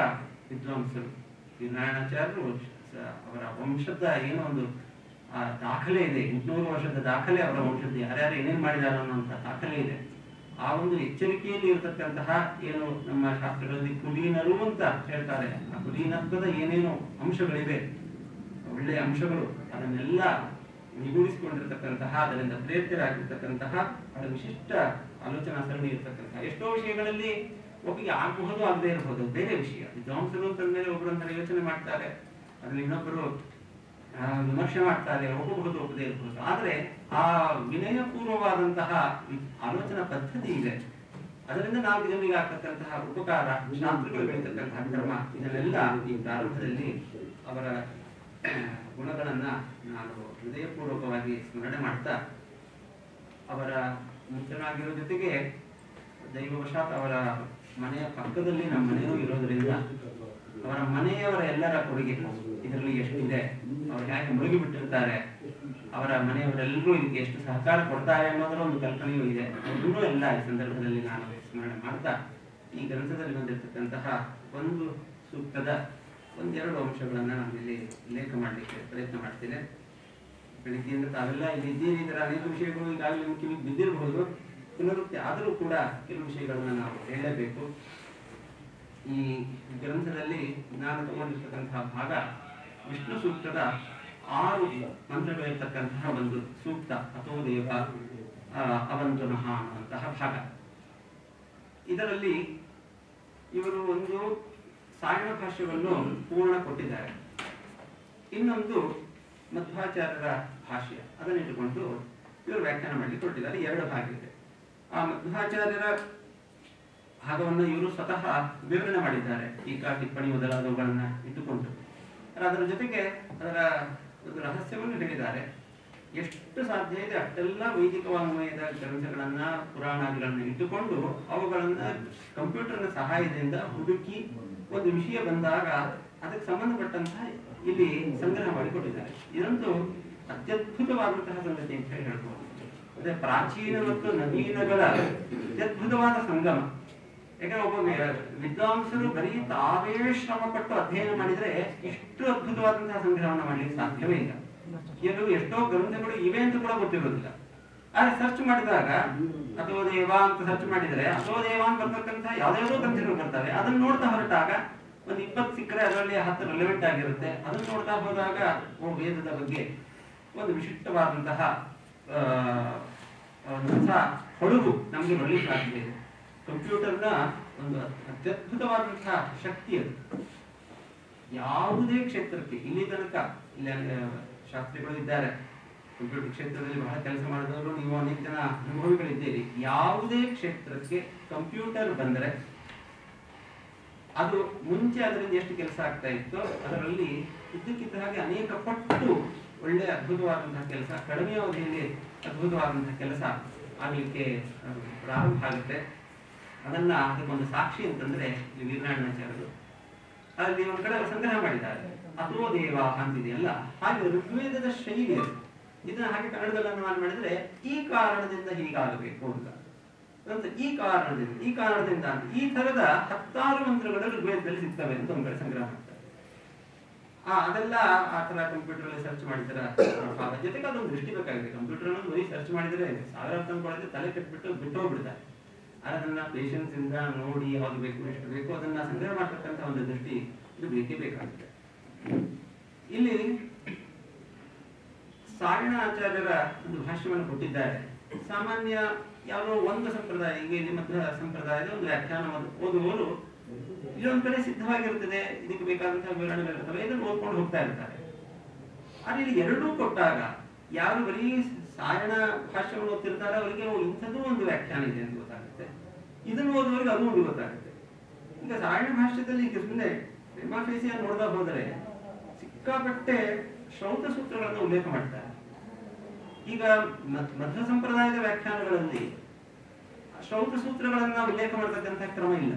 ವಿದ್ವಾಂಸರು ನಾರಾಯಣಾಚಾರ್ಯರು ಅವರ ವಂಶದ ಏನೋ ಒಂದು, ಆ, ದಾಖಲೆ ಇದೆ. ಎಂಟುನೂರು ವರ್ಷದ ದಾಖಲೆ ಅವರ ವಂಶದ ಯಾರ್ಯಾರು ಏನೇನ್ ಮಾಡಿದಾರ ಅನ್ನೋಂಥ ದಾಖಲೆ ಇದೆ. ಆ ಒಂದು ಎಚ್ಚರಿಕೆಯಲ್ಲಿ ಇರತಕ್ಕಂತಹ ಏನು ನಮ್ಮ ಶಾಸ್ತ್ರಗಳಲ್ಲಿ ಕುಲೀನರು ಅಂತ ಹೇಳ್ತಾರೆ. ಆ ಕುಲೀನತ್ವದ ಏನೇನು ಅಂಶಗಳಿವೆ? ಒಳ್ಳೆಯ ಅಂಶಗಳು ಅದನ್ನೆಲ್ಲ ನಿಗೂಡಿಸಿಕೊಂಡಿರ್ತಕ್ಕಂತಹ, ಅದರಿಂದ ಪ್ರೇರಿತರಾಗಿರ್ತಕ್ಕಂತಹ ಅದರ ವಿಶಿಷ್ಟ ಆಲೋಚನಾ ಸರಣಿ ಇರತಕ್ಕಂತಹ. ಎಷ್ಟೋ ವಿಷಯಗಳಲ್ಲಿ ಒಬ್ಬರಿಗೆ ಆಗಬಹುದು ಆಗದೆ ಇರಬಹುದು. ಬೇರೆ ವಿಷಯ. ವಿದ್ವಾಂಸರು ಅಂತಂದ್ಮೇಲೆ ಒಬ್ಬರು ಯೋಚನೆ ಮಾಡ್ತಾರೆ. ಅದ್ರಲ್ಲಿ ಇನ್ನೊಬ್ಬರು ವಿಮರ್ಶೆ ಮಾಡ್ತಾರೆ ಹೋಗಬಹುದು ಒಪ್ಪದೇ ಇರಬಹುದು ಆದ್ರೆ ಆ ವಿನಯಪೂರ್ವವಾದಂತಹ ಆಲೋಚನಾ ಪದ್ಧತಿ ಇದೆ. ಅದರಿಂದ ನಾವು ಜನರಿಗೆ ಆಗ್ತಕ್ಕಂತಹ ಉಪಕಾರ ಶಾಸ್ತ್ರಗಳು ಧರ್ಮ, ಇದನ್ನೆಲ್ಲ ಈ ಪ್ರಾರಂಭದಲ್ಲಿ ಅವರ ಗುಣಗಳನ್ನ ನಾನು ಹೃದಯಪೂರ್ವಕವಾಗಿ ಸ್ಮರಣೆ ಮಾಡ್ತಾ, ಅವರ ಮುಂಚನಾಗಿರೋ ಜೊತೆಗೆ ದೈವವಶಾತ್ ಅವರ ಮನೆಯ ಪಕ್ಕದಲ್ಲಿ ನಮ್ಮ ಮನೆಯೂ ಇರೋದ್ರಿಂದ ಅವರ ಮನೆಯವರ ಎಲ್ಲರ ಕೊಡುಗೆ ಇದರಲ್ಲಿ ಎಷ್ಟಿದೆ ಅವ್ರು ಯಾಕೆ ಮುಳುಗಿ ಬಿಟ್ಟಿರ್ತಾರೆ ಅವರ ಮನೆಯವರೆಲ್ಲರೂ ಇದಕ್ಕೆ ಎಷ್ಟು ಸಹಕಾರ ಕೊಡ್ತಾರೆ ಅನ್ನೋದರ ಒಂದು ಕಲ್ಪನೆಯೂ ಇದೆ. ಅದನ್ನೂ ಎಲ್ಲ ಈ ಸಂದರ್ಭದಲ್ಲಿ ನಾನು ಸ್ಮರಣೆ ಮಾಡ್ತಾ, ಈ ಗ್ರಂಥದಲ್ಲಿ ಬಂದಿರತಕ್ಕಂತಹ ಒಂದು ಸೂಕ್ತದ ಒಂದೆರಡು ಅಂಶಗಳನ್ನ ನಾನು ಇಲ್ಲಿ ಉಲ್ಲೇಖ ಮಾಡಲಿಕ್ಕೆ ಪ್ರಯತ್ನ ಮಾಡ್ತೇನೆ. ಬೆಳಿಗ್ಗೆಯಿಂದ ತಾವೆಲ್ಲ ಇಲ್ಲಿ ಇದ್ದೀರಿ, ಇದರ ಅನೇಕ ವಿಷಯಗಳು ಈಗಾಗಲೇ ಮುಖ್ಯವಾಗಿ ಬಿದ್ದಿರಬಹುದು. ಪುನರುಕ್ತಿ ಆದರೂ ಕೂಡ ಕೆಲವು ವಿಷಯಗಳನ್ನ ನಾವು ಹೇಳಲೇಬೇಕು ಈ ಗ್ರಂಥದಲ್ಲಿ ನಾನು ತಗೊಂಡಿರ್ತಕ್ಕಂತಹ ಭಾಗ ವಿಷ್ಣು ಸೂಕ್ತದ ಆರು ಮಂತ್ರಗಳಿರ್ತಕ್ಕಂತಹ ಒಂದು ಸೂಕ್ತ ಅಥೋ ದೇವ ಅವಂತು ಮಹಾ ಅನ್ನುವಂತಹ ಭಾಗ. ಇದರಲ್ಲಿ ಇವರು ಒಂದು ಸಾಯಣ ಭಾಷ್ಯವನ್ನು ಪೂರ್ಣ ಕೊಟ್ಟಿದ್ದಾರೆ. ಇನ್ನೊಂದು ಮಧ್ವಾಚಾರ್ಯರ ಭಾಷ್ಯ ಅದನ್ನಿಟ್ಟುಕೊಂಡು ಇವರು ವ್ಯಾಖ್ಯಾನ ಮಾಡಲಿಕ್ಕೆ ಕೊಟ್ಟಿದ್ದಾರೆ ಎರಡು ಭಾಗ ಇದೆ. ಆ ಮಧ್ವಾಚಾರ್ಯರ ಭಾಗವನ್ನು ಇವರು ಸ್ವತಃ ವಿವರಣೆ ಮಾಡಿದ್ದಾರೆ. ಟೀಕಾ ಟಿಪ್ಪಣಿ ಮೊದಲಾದವುಗಳನ್ನ ಇಟ್ಟುಕೊಂಡು. ಅದರ ಜೊತೆಗೆ ಅದರ ಒಂದು ರಹಸ್ಯವನ್ನು ಹೇಳಿದ್ದಾರೆ. ಎಷ್ಟು ಸಾಧ್ಯ ಇದೆ ಅಷ್ಟೆಲ್ಲ ವೈದಿಕ ವಾಂಗ್ಮಯದ ಗ್ರಂಥಗಳನ್ನ ಪುರಾಣಾದಿಗಳನ್ನ ಇಟ್ಟುಕೊಂಡು ಅವುಗಳನ್ನ ಕಂಪ್ಯೂಟರ್ನ ಸಹಾಯದಿಂದ ಹುಡುಕಿ ಒಂದು ವಿಷಯ ಬಂದಾಗ ಅದಕ್ಕೆ ಸಂಬಂಧಪಟ್ಟಂತಹ ಇಲ್ಲಿ ಸಂಗ್ರಹ ಮಾಡಿಕೊಟ್ಟಿದ್ದಾರೆ. ಇದೊಂದು ಅತ್ಯದ್ಭುತವಾದಂತಹ ಸಂಗತಿ ಅಂತ ಹೇಳಿ ಹೇಳ್ಬೋದು. ಅದೇ ಪ್ರಾಚೀನ ಮತ್ತು ನವೀನಗಳ ಅತ್ಯದ್ಭುತವಾದ ಸಂಗಮ. ಯಾಕಂದ್ರೆ ಒಬ್ಬ ವಿದ್ವಾಂಸರು ಬರೀ ತಾವೇ ಶ್ರಮ ಪಟ್ಟು ಅಧ್ಯಯನ ಮಾಡಿದ್ರೆ ಇಷ್ಟು ಅದ್ಭುತವಾದಂತಹ ಸಂಗ್ರಹವನ್ನು ಮಾಡ್ಲಿಕ್ಕೆ ಸಾಧ್ಯವೇ ಇಲ್ಲ. ಕೆಲವು ಎಷ್ಟೋ ಗ್ರಂಥಗಳು ಇವೆ ಅಂತ ಕೂಡ ಗೊತ್ತಿರೋದಿಲ್ಲ. ಆದ್ರೆ ಸರ್ಚ್ ಮಾಡಿದಾಗ, ಅಥವಾ ದೇವ ಅಂತ ಸರ್ಚ್ ಮಾಡಿದ್ರೆ ಅಥೋ ದೇವ ಅಂತ ಬರ್ತಕ್ಕಂತಹ ಯಾವ್ದಾವ್ದೋ ಗ್ರಂಥಗಳು ಬರ್ತವೆ. ಅದನ್ನ ನೋಡ್ತಾ ಹೊರಟಾಗ ಒಂದು ಇಪ್ಪತ್ತು ಸಿಕ್ಕರೆ ಅದರಲ್ಲಿ ಹತ್ತು ರೆಲೆವೆಂಟ್ ಆಗಿರುತ್ತೆ. ಅದನ್ನ ನೋಡ್ತಾ ಹೋದಾಗ ವೇದದ ಬಗ್ಗೆ ಒಂದು ವಿಶಿಷ್ಟವಾದಂತಹ ಹೊಳಗು ನಮಗೆ ಬರಲಿಕ್ಕೆ ಇದೆ. ಕಂಪ್ಯೂಟರ್ನ ಒಂದು ಅತ್ಯದ್ಭುತವಾದಂತಹ ಶಕ್ತಿ ಅದು. ಯಾವುದೇ ಕ್ಷೇತ್ರಕ್ಕೆ, ಇಲ್ಲಿ ತನಕ, ಇಲ್ಲಿ ಶಾಸ್ತ್ರಿಗಳು ಇದ್ದಾರೆ. ಕಂಪ್ಯೂಟರ್ ಕ್ಷೇತ್ರದಲ್ಲಿ ಬಹಳ ಕೆಲಸ ಮಾಡಿದವರು ನೀವು ಅನೇಕ ಜನ ಅನುಭವಿಗಳಿದ್ದೀರಿ. ಯಾವುದೇ ಕ್ಷೇತ್ರಕ್ಕೆ ಕಂಪ್ಯೂಟರ್ ಬಂದರೆ, ಅದು ಮುಂಚೆ ಅದರಿಂದ ಎಷ್ಟು ಕೆಲಸ ಆಗ್ತಾ ಇತ್ತು, ಅದರಲ್ಲಿ ಇದ್ದಕ್ಕಿದ್ದ ಹಾಗೆ ಅನೇಕ ಪಟ್ಟು ಒಳ್ಳೆ ಅದ್ಭುತವಾದಂತಹ ಕೆಲಸ, ಕಡಿಮೆ ಅವಧಿಯಲ್ಲಿ ಅದ್ಭುತವಾದಂತಹ ಕೆಲಸ ಆಗಲಿಕ್ಕೆ ಪ್ರಾರಂಭ ಆಗುತ್ತೆ. ಅದನ್ನ ಅದಕ್ಕೊಂದು ಸಾಕ್ಷಿ ಅಂತಂದ್ರೆ ವೀರನಾರಾಯಣಾಚಾರ್ಯರು ಅಲ್ಲಿ ಒಂದು ಕಡೆ ಸಂಗ್ರಹ ಮಾಡಿದ್ದಾರೆ. ಅಥೋ ದೇವ ಅಂತಿದೆಯಲ್ಲ. ಹಾಗೆ ಋಗ್ವೇದದ ಶೈಲಿ. ಇದನ್ನ ಹಾಗೆ ಕನ್ನಡದಲ್ಲಿ ಅನುಮಾನ ಮಾಡಿದ್ರೆ ಈ ಕಾರಣದಿಂದ ಹೀಗಾಗಬೇಕು ಅಂತ. ಈ ಕಾರಣದಿಂದ ಈ ಕಾರಣದಿಂದ ಈ ತರದ ಹತ್ತಾರು ಮಂತ್ರಗಳು ಋಗ್ವೇದದಲ್ಲಿ ಸಿಗ್ತವೆ ಅಂತ ಒಂದ್ ಕಡೆ ಸಂಗ್ರಹ ಮಾಡ್ತಾರೆ. ಆ, ಅದೆಲ್ಲ ಆ ತರ ಕಂಪ್ಯೂಟರ್ ಅಲ್ಲಿ ಸರ್ಚ್ ಮಾಡಿದ್ರ ಜೊತೆಗೆ ಅದೊಂದು ದೃಷ್ಟಿ ಬೇಕಾಗಿದೆ. ಕಂಪ್ಯೂಟರ್ ಅನ್ನೋದು ಸರ್ಚ್ ಮಾಡಿದ್ರೆ ಸಾವಿರ ತಂದ್ಕೊಳ್ಳದೆ ತಲೆ ಕಟ್ಬಿಟ್ಟು ಬಿಟ್ಟು ಹೋಗ್ಬಿಡ್ತಾರೆ. ಅದನ್ನ ಪೇಷನ್ಸ್ ಇಂದ ನೋಡಿ ಯಾವ್ದು ಬೇಕು, ಎಷ್ಟು ಬೇಕು ಅದನ್ನ ಸಂಗ್ರಹ ಮಾಡತಕ್ಕಂತ ಒಂದು ದೃಷ್ಟಿ ಇದು ಬೇಕೇ ಬೇಕಾಗುತ್ತೆ. ಇಲ್ಲಿ ಸಾಯಣ ಆಚಾರ್ಯರ ಒಂದು ಭಾಷ್ಯವನ್ನು ಕೊಟ್ಟಿದ್ದಾರೆ. ಸಾಮಾನ್ಯ ಯಾವುದೋ ಒಂದು ಸಂಪ್ರದಾಯ ಈಗ ನಿಮ್ಮ ಸಂಪ್ರದಾಯದ ಒಂದು ವ್ಯಾಖ್ಯಾನ ಓದು- ಓದುವವರು ಇಲ್ಲೊಂದ್ ಕಡೆ ಸಿದ್ಧವಾಗಿರುತ್ತದೆ. ಇದಕ್ಕೆ ಬೇಕಾದಂತಹ ವಿವರಣೆಗಳಿರ್ತವೆ ಇದನ್ನು ಓದ್ಕೊಂಡು ಹೋಗ್ತಾ ಇರ್ತಾರೆ. ಆದ್ರೆ ಇಲ್ಲಿ ಎರಡೂ ಕೊಟ್ಟಾಗ ಯಾರು ಬರೀ ಸಾಯಣ ಭಾಷ್ಯವನ್ನು ಓದ್ತಿರ್ತಾರೆ ಅವರಿಗೆ ಇಂಥದ್ದು ಒಂದು ವ್ಯಾಖ್ಯಾನ ಇದೆ ಗೊತ್ತಾಗುತ್ತೆ ಇದನ್ನು ಓದುವವರಿಗೆ ಅದು ಒಂದು ಗೊತ್ತಾಗುತ್ತೆ. ಈಗ ಸಾಯಣ ಭಾಷ್ಯದಲ್ಲಿ ಈಗ ಸುಮ್ಮನೆ ನೋಡ್ತಾ ಹೋದರೆ ಸಿಕ್ಕಾಪಟ್ಟೆ ಶ್ರೌತ ಸೂತ್ರಗಳನ್ನು ಉಲ್ಲೇಖ ಮಾಡ್ತಾರೆ. ಈಗ ಮಧ್ಯ ಸಂಪ್ರದಾಯದ ವ್ಯಾಖ್ಯಾನಗಳಲ್ಲಿ ಶ್ರೌತ ಸೂತ್ರಗಳನ್ನ ಉಲ್ಲೇಖ ಮಾಡತಕ್ಕಂಥ ಕ್ರಮ ಇಲ್ಲ.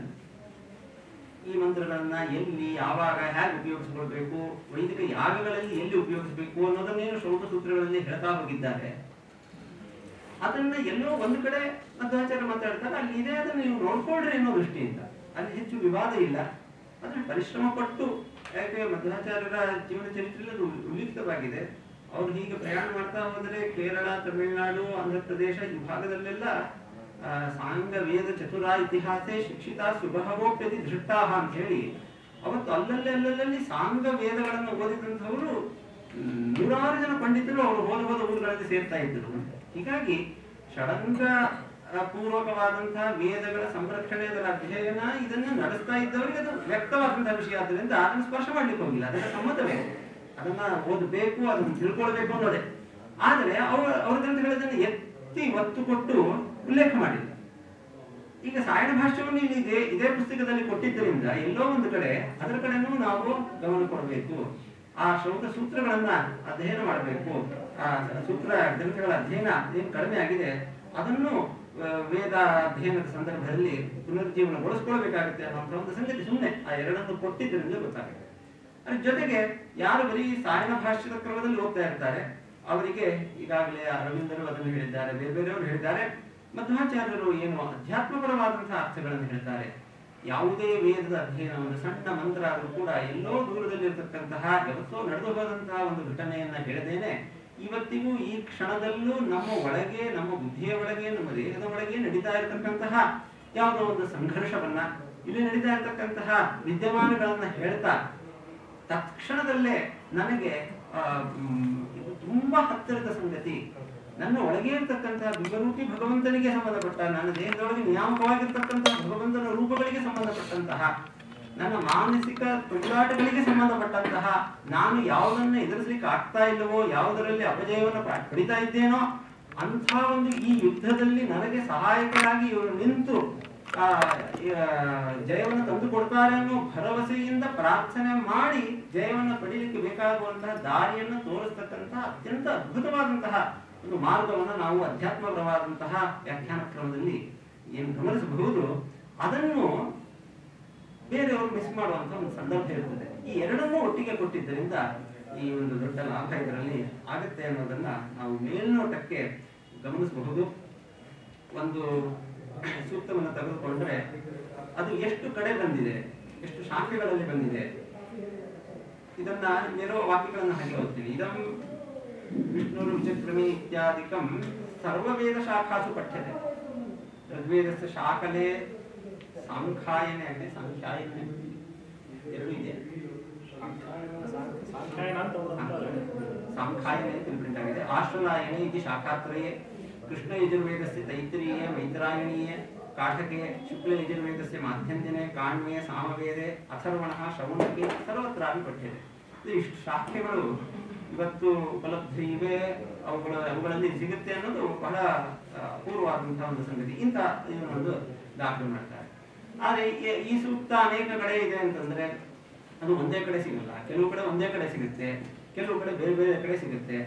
ಈ ಮಂತ್ರಗಳನ್ನ ಎಲ್ಲಿ, ಯಾವಾಗ, ಹೇಗೆ ಉಪಯೋಗಿಸಿಕೊಳ್ಬೇಕು, ವೈದಿಕ ಯಾಗಗಳಲ್ಲಿ ಎಲ್ಲಿ ಉಪಯೋಗಿಸಬೇಕು ಅನ್ನೋದನ್ನೇನು ಶ್ರೌತ ಸೂತ್ರಗಳಲ್ಲಿ ಹೇಳ್ತಾ ಹೋಗಿದ್ದಾರೆ. ಅದನ್ನ ಎಲ್ಲೋ ಒಂದು ಕಡೆ ಮಧ್ವಾಚಾರ್ಯ ಮಾತಾಡ್ತಾರೆ, ಅಲ್ಲಿ ಇದೆ ಅದನ್ನು ನೀವು ನೋಡ್ಕೊಳ್ರಿ ಅನ್ನೋ ದೃಷ್ಟಿಯಿಂದ. ಅಲ್ಲಿ ಹೆಚ್ಚು ವಿವಾದ ಇಲ್ಲ. ಆದರೆ ಪರಿಶ್ರಮ ಪಟ್ಟು ಯಾಕೆ ಮಧ್ವಾಚಾರ್ಯರ ಜೀವನ ಚರಿತ್ರೆಯಲ್ಲಿ ಉಲ್ಲೇಖಿತವಾಗಿದೆ. ಅವ್ರು ಹೀಗೆ ಪ್ರಯಾಣ ಮಾಡ್ತಾ ಹೋದರೆ ಕೇರಳ, ತಮಿಳುನಾಡು, ಆಂಧ್ರಪ್ರದೇಶ ಈ ಭಾಗದಲ್ಲೆಲ್ಲ ಸಾಂಗ, ವೇದ, ಚತುರ, ಇತಿಹಾಸೆ, ಶಿಕ್ಷಿತ ಸುಬಹವೋಪ್ಯತಿ ದೃಷ್ಟಾಹ ಅಂತ ಹೇಳಿ ಅವತ್ತು ಅಲ್ಲಲ್ಲಿ ಅಲ್ಲಲ್ಲಿ ಸಾಂಗ, ವೇದಗಳನ್ನು ಓದಿದಂಥವರು ನೂರಾರು ಜನ ಪಂಡಿತರು ಅವರು ಹೋದ ಹೋದ ಊರುಗಳಲ್ಲಿ ಸೇರ್ತಾ ಇದ್ದರು. ಹೀಗಾಗಿ ಷಡಂಗ ಪೂರ್ವಕವಾದಂತಹ ವೇದಗಳ ಸಂರಕ್ಷಣೆ ಅದರ ಅಧ್ಯಯನ ಇದನ್ನ ನಡೆಸ್ತಾ ಇದ್ದವರಿಗೆ ಅದು ವ್ಯಕ್ತವಾದಂತಹ ವಿಷಯ. ಆದ್ದರಿಂದ ಅದನ್ನು ಸ್ಪರ್ಶ ಮಾಡ್ಲಿಕ್ಕೆ ಹೋಗಿಲ್ಲ. ಅದರ ಸಮ್ಮತವೇ. ಅದನ್ನ ಓದಬೇಕು, ಅದನ್ನು ತಿಳ್ಕೊಳ್ಬೇಕು ಅನ್ನೋದೇ. ಆದರೆ ಅವರು, ಅವ್ರ ಗ್ರಂಥಗಳದನ್ನು ಎತ್ತಿ ಒತ್ತು ಕೊಟ್ಟು ಉಲ್ಲೇಖ ಮಾಡಿಲ್ಲ ಈಗ ಸಾಯಣ ಭಾಷ್ಯವನ್ನು ಇಲ್ಲಿ ಇದೇ ಇದೇ ಪುಸ್ತಕದಲ್ಲಿ ಕೊಟ್ಟಿದ್ದರಿಂದ ಎಲ್ಲೋ ಒಂದು ಕಡೆ ಅದರ ಕಡೆನೂ ನಾವು ಗಮನ ಕೊಡಬೇಕು. ಆ ಶ್ರೌತ ಸೂತ್ರಗಳನ್ನ ಅಧ್ಯಯನ ಮಾಡಬೇಕು. ಆ ಸೂತ್ರ ಗ್ರಂಥಗಳ ಅಧ್ಯಯನ ಏನು ಕಡಿಮೆ ಆಗಿದೆ. ಅದನ್ನು ವೇದ ಅಧ್ಯಯನದ ಸಂದರ್ಭದಲ್ಲಿ ಪುನರುಜ್ಜೀವನಗೊಳಿಸ್ಕೊಳ್ಬೇಕಾಗುತ್ತೆ ಅನ್ನೋ ಒಂದು ಸಂಗತಿ ಸುಮ್ಮನೆ ಆ ಎರಡನ್ನು ಕೊಟ್ಟಿದ್ದರಿಂದ ಗೊತ್ತಾಗುತ್ತೆ. ಅದ್ರ ಜೊತೆಗೆ ಯಾರು ಬರೀ ಸಾಯನ ಭಾಷ್ಯದ ಕ್ರಮದಲ್ಲಿ ಹೋಗ್ತಾ ಇರ್ತಾರೆ, ಅವರಿಗೆ ಈಗಾಗಲೇ ಅರವಿಂದರು ಅದನ್ನು ಹೇಳಿದ್ದಾರೆ ಬೇರೆ ಬೇರೆಯವರು ಹೇಳಿದ್ದಾರೆ, ಮಧ್ವಾಚಾರ್ಯರು ಏನು ಅಧ್ಯಾತ್ಮಪರವಾದಂತಹ ಅರ್ಥಗಳನ್ನು ಹೇಳ್ತಾರೆ. ಯಾವುದೇ ವೇದದ ಅಧ್ಯಯನವನ್ನು ಸಣ್ಣ ಮಂತ್ರ ಆದರೂ ಕೂಡ ಎಲ್ಲೋ ದೂರದಲ್ಲಿರ್ತಕ್ಕಂತಹ, ಯಾವತ್ತೋ ನಡೆದು ಹೋದಂತಹ ಒಂದು ಘಟನೆಯನ್ನ ಹೇಳದೇನೆ ಇವತ್ತಿಗೂ ಈ ಕ್ಷಣದಲ್ಲೂ ನಮ್ಮ ಒಳಗೆ, ನಮ್ಮ ಬುದ್ಧಿಯ ಒಳಗೆ, ನಮ್ಮ ದೇಹದ ಒಳಗೆ ನಡೀತಾ ಇರತಕ್ಕಂತಹ ಯಾವುದೋ ಒಂದು ಸಂಘರ್ಷವನ್ನ ಇಲ್ಲಿ ನಡೀತಾ ಇರತಕ್ಕಂತಹ ವಿದ್ಯಮಾನಗಳನ್ನ ಹೇಳ್ತಾ ತಕ್ಷಣದಲ್ಲೇ ನನಗೆ ಇದು ತುಂಬಾ ಹತ್ತಿರದ ಸಂಗತಿ. ನನ್ನ ಒಳಗೆ ಇರ್ತಕ್ಕಂತಹ ಬಿಂಬರೂಪಿ ಭಗವಂತನಿಗೆ ಸಂಬಂಧಪಟ್ಟ ನನ್ನ ದೇಹದೊಳಗೆ ನಿಯಾಮಕವಾಗಿರ್ತಕ್ಕಂತಹ ಭಗವಂತನ ರೂಪಗಳಿಗೆ ಸಂಬಂಧಪಟ್ಟಂತಹ ನನ್ನ ಮಾನಸಿಕ ತುಳಿದಾಟಗಳಿಗೆ ಸಂಬಂಧಪಟ್ಟಂತಹ ನಾನು ಯಾವುದನ್ನ ಎದುರಿಸಲಿಕ್ಕೆ ಆಗ್ತಾ ಇಲ್ಲವೋ ಯಾವುದರಲ್ಲಿ ಅಪಜಯವನ್ನು ಪಡಿತಾ ಇದ್ದೇನೋ ಅಂಥ ಒಂದು ಈ ಯುದ್ಧದಲ್ಲಿ ನನಗೆ ಸಹಾಯಕರಾಗಿ ಇವರು ನಿಂತು ಆ, ಆ, ಜಯವನ್ನು ತಂದು ಕೊಡ್ತಾರೆ ಅನ್ನೋ ಭರವಸೆಯಿಂದ ಪ್ರಾರ್ಥನೆ ಮಾಡಿ ಜಯವನ್ನು ಪಡೀಲಿಕ್ಕೆ ಬೇಕಾಗುವಂತಹ ದಾರಿಯನ್ನು ತೋರಿಸ್ತಕ್ಕಂತಹ ಅತ್ಯಂತ ಅದ್ಭುತವಾದಂತಹ ಒಂದು ಮಾರ್ಗವನ್ನು ನಾವು ಅಧ್ಯಾತ್ಮಪರವಾದಂತಹ ವ್ಯಾಖ್ಯಾನ ಕ್ರಮದಲ್ಲಿ ಏನು ಗಮನಿಸಬಹುದು ಅದನ್ನು ಬೇರೆಯವರು ಮಿಸ್ ಮಾಡುವಂತ ಒಂದು ಸಂದರ್ಭ ಇರುತ್ತದೆ ಈ ಎರಡನ್ನೂ ಒಟ್ಟಿಗೆ ಕೊಟ್ಟಿದ್ದರಿಂದ ಈ ಒಂದು ದೊಡ್ಡ ಲಾಭ ಇದರಲ್ಲಿ ಆಗುತ್ತೆ ಅನ್ನೋದನ್ನ ನಾವು ಮೇಲ್ನೋಟಕ್ಕೆ ಗಮನಿಸಬಹುದು. ಒಂದು ಸೂಕ್ತವನ್ನು ತೆಗೆದುಕೊಂಡ್ರೆ ಅದು ಎಷ್ಟು ಕಡೆ ಬಂದಿದೆ, ಎಷ್ಟು ಶಾಖೆಗಳಲ್ಲಿ ಬಂದಿದೆ, ಇದನ್ನ ನೇರೋ ವಾಕ್ಯಗಳನ್ನು ಹಾಗೆ ಓದ್ತೀನಿ. ಇದಂ ವಿಷ್ಣುರು ವಿಚಕ್ರಮಿ ಇತ್ಯಾದಿಕಂ ಸರ್ವವೇದ ಶಾಖಾಸು ಪಠ್ಯತೆ. ಋಗ್ವೇದಸ್ಯ ಶಾಕಲೆ ಸಾಂಖ್ಯಾಯನೆ ಅಂದ್ರೆ ಸಾಂಖ್ಯಾಯನೆ ಎರಡು ಇದೆ. ಸಾಂಖ್ಯಾಯನೆ ಪ್ರಿಂಟ್ ಆಗಿದೆ. ಆಶ್ವಲಾಯನೆ ಇದು ಶಾಖಾತ್ರಯೇ, ಕೃಷ್ಣ ಯಜುರ್ವೇದಸ್ಯ ತೈತ್ರಿಯೇ, ಮೈತ್ರಾಯಣೀಯ, ಕಾಟಕೆ, ಶುಕ್ಲ ಯಜುರ್ವೇದಸ್ಯ ಮಾಧ್ಯಂಜನೆ ಕಾಣ್ವೆ, ಸಾಮವೇದೆ, ಅಥರ್ವಣ, ಶ್ರವಣಕ್ಕೆ ಸರ್ವತ್ರಾಪಿ ಪಠ್ಯತೆ. ಇದು ಇಷ್ಟು ಶಾಖೆಗಳು. ಇವತ್ತು ಉಪಲಬ್ಧ ಇವೆ. ಅವುಗಳ, ಅವುಗಳಲ್ಲಿ ಸಿಗುತ್ತೆ ಅನ್ನೋದು ಬಹಳ ಅಪೂರ್ವವಾದಂತಹ ಒಂದು ಸಂಗತಿ. ಇಂಥ ಇದನ್ನೊಂದು ದಾಖಲೆ ಮಾಡ್ತಾರೆ. ಆದ್ರೆ ಈ- ಸೂಕ್ತ ಅನೇಕ ಕಡೆ ಇದೆ ಅಂತಂದ್ರೆ ಅದು ಒಂದೇ ಕಡೆ ಸಿಗಲ್ಲ. ಕೆಲವು ಕಡೆ ಒಂದೇ ಕಡೆ ಸಿಗುತ್ತೆ ಕೆಲವು ಕಡೆ ಬೇರೆ ಬೇರೆ ಕಡೆ ಸಿಗುತ್ತೆ.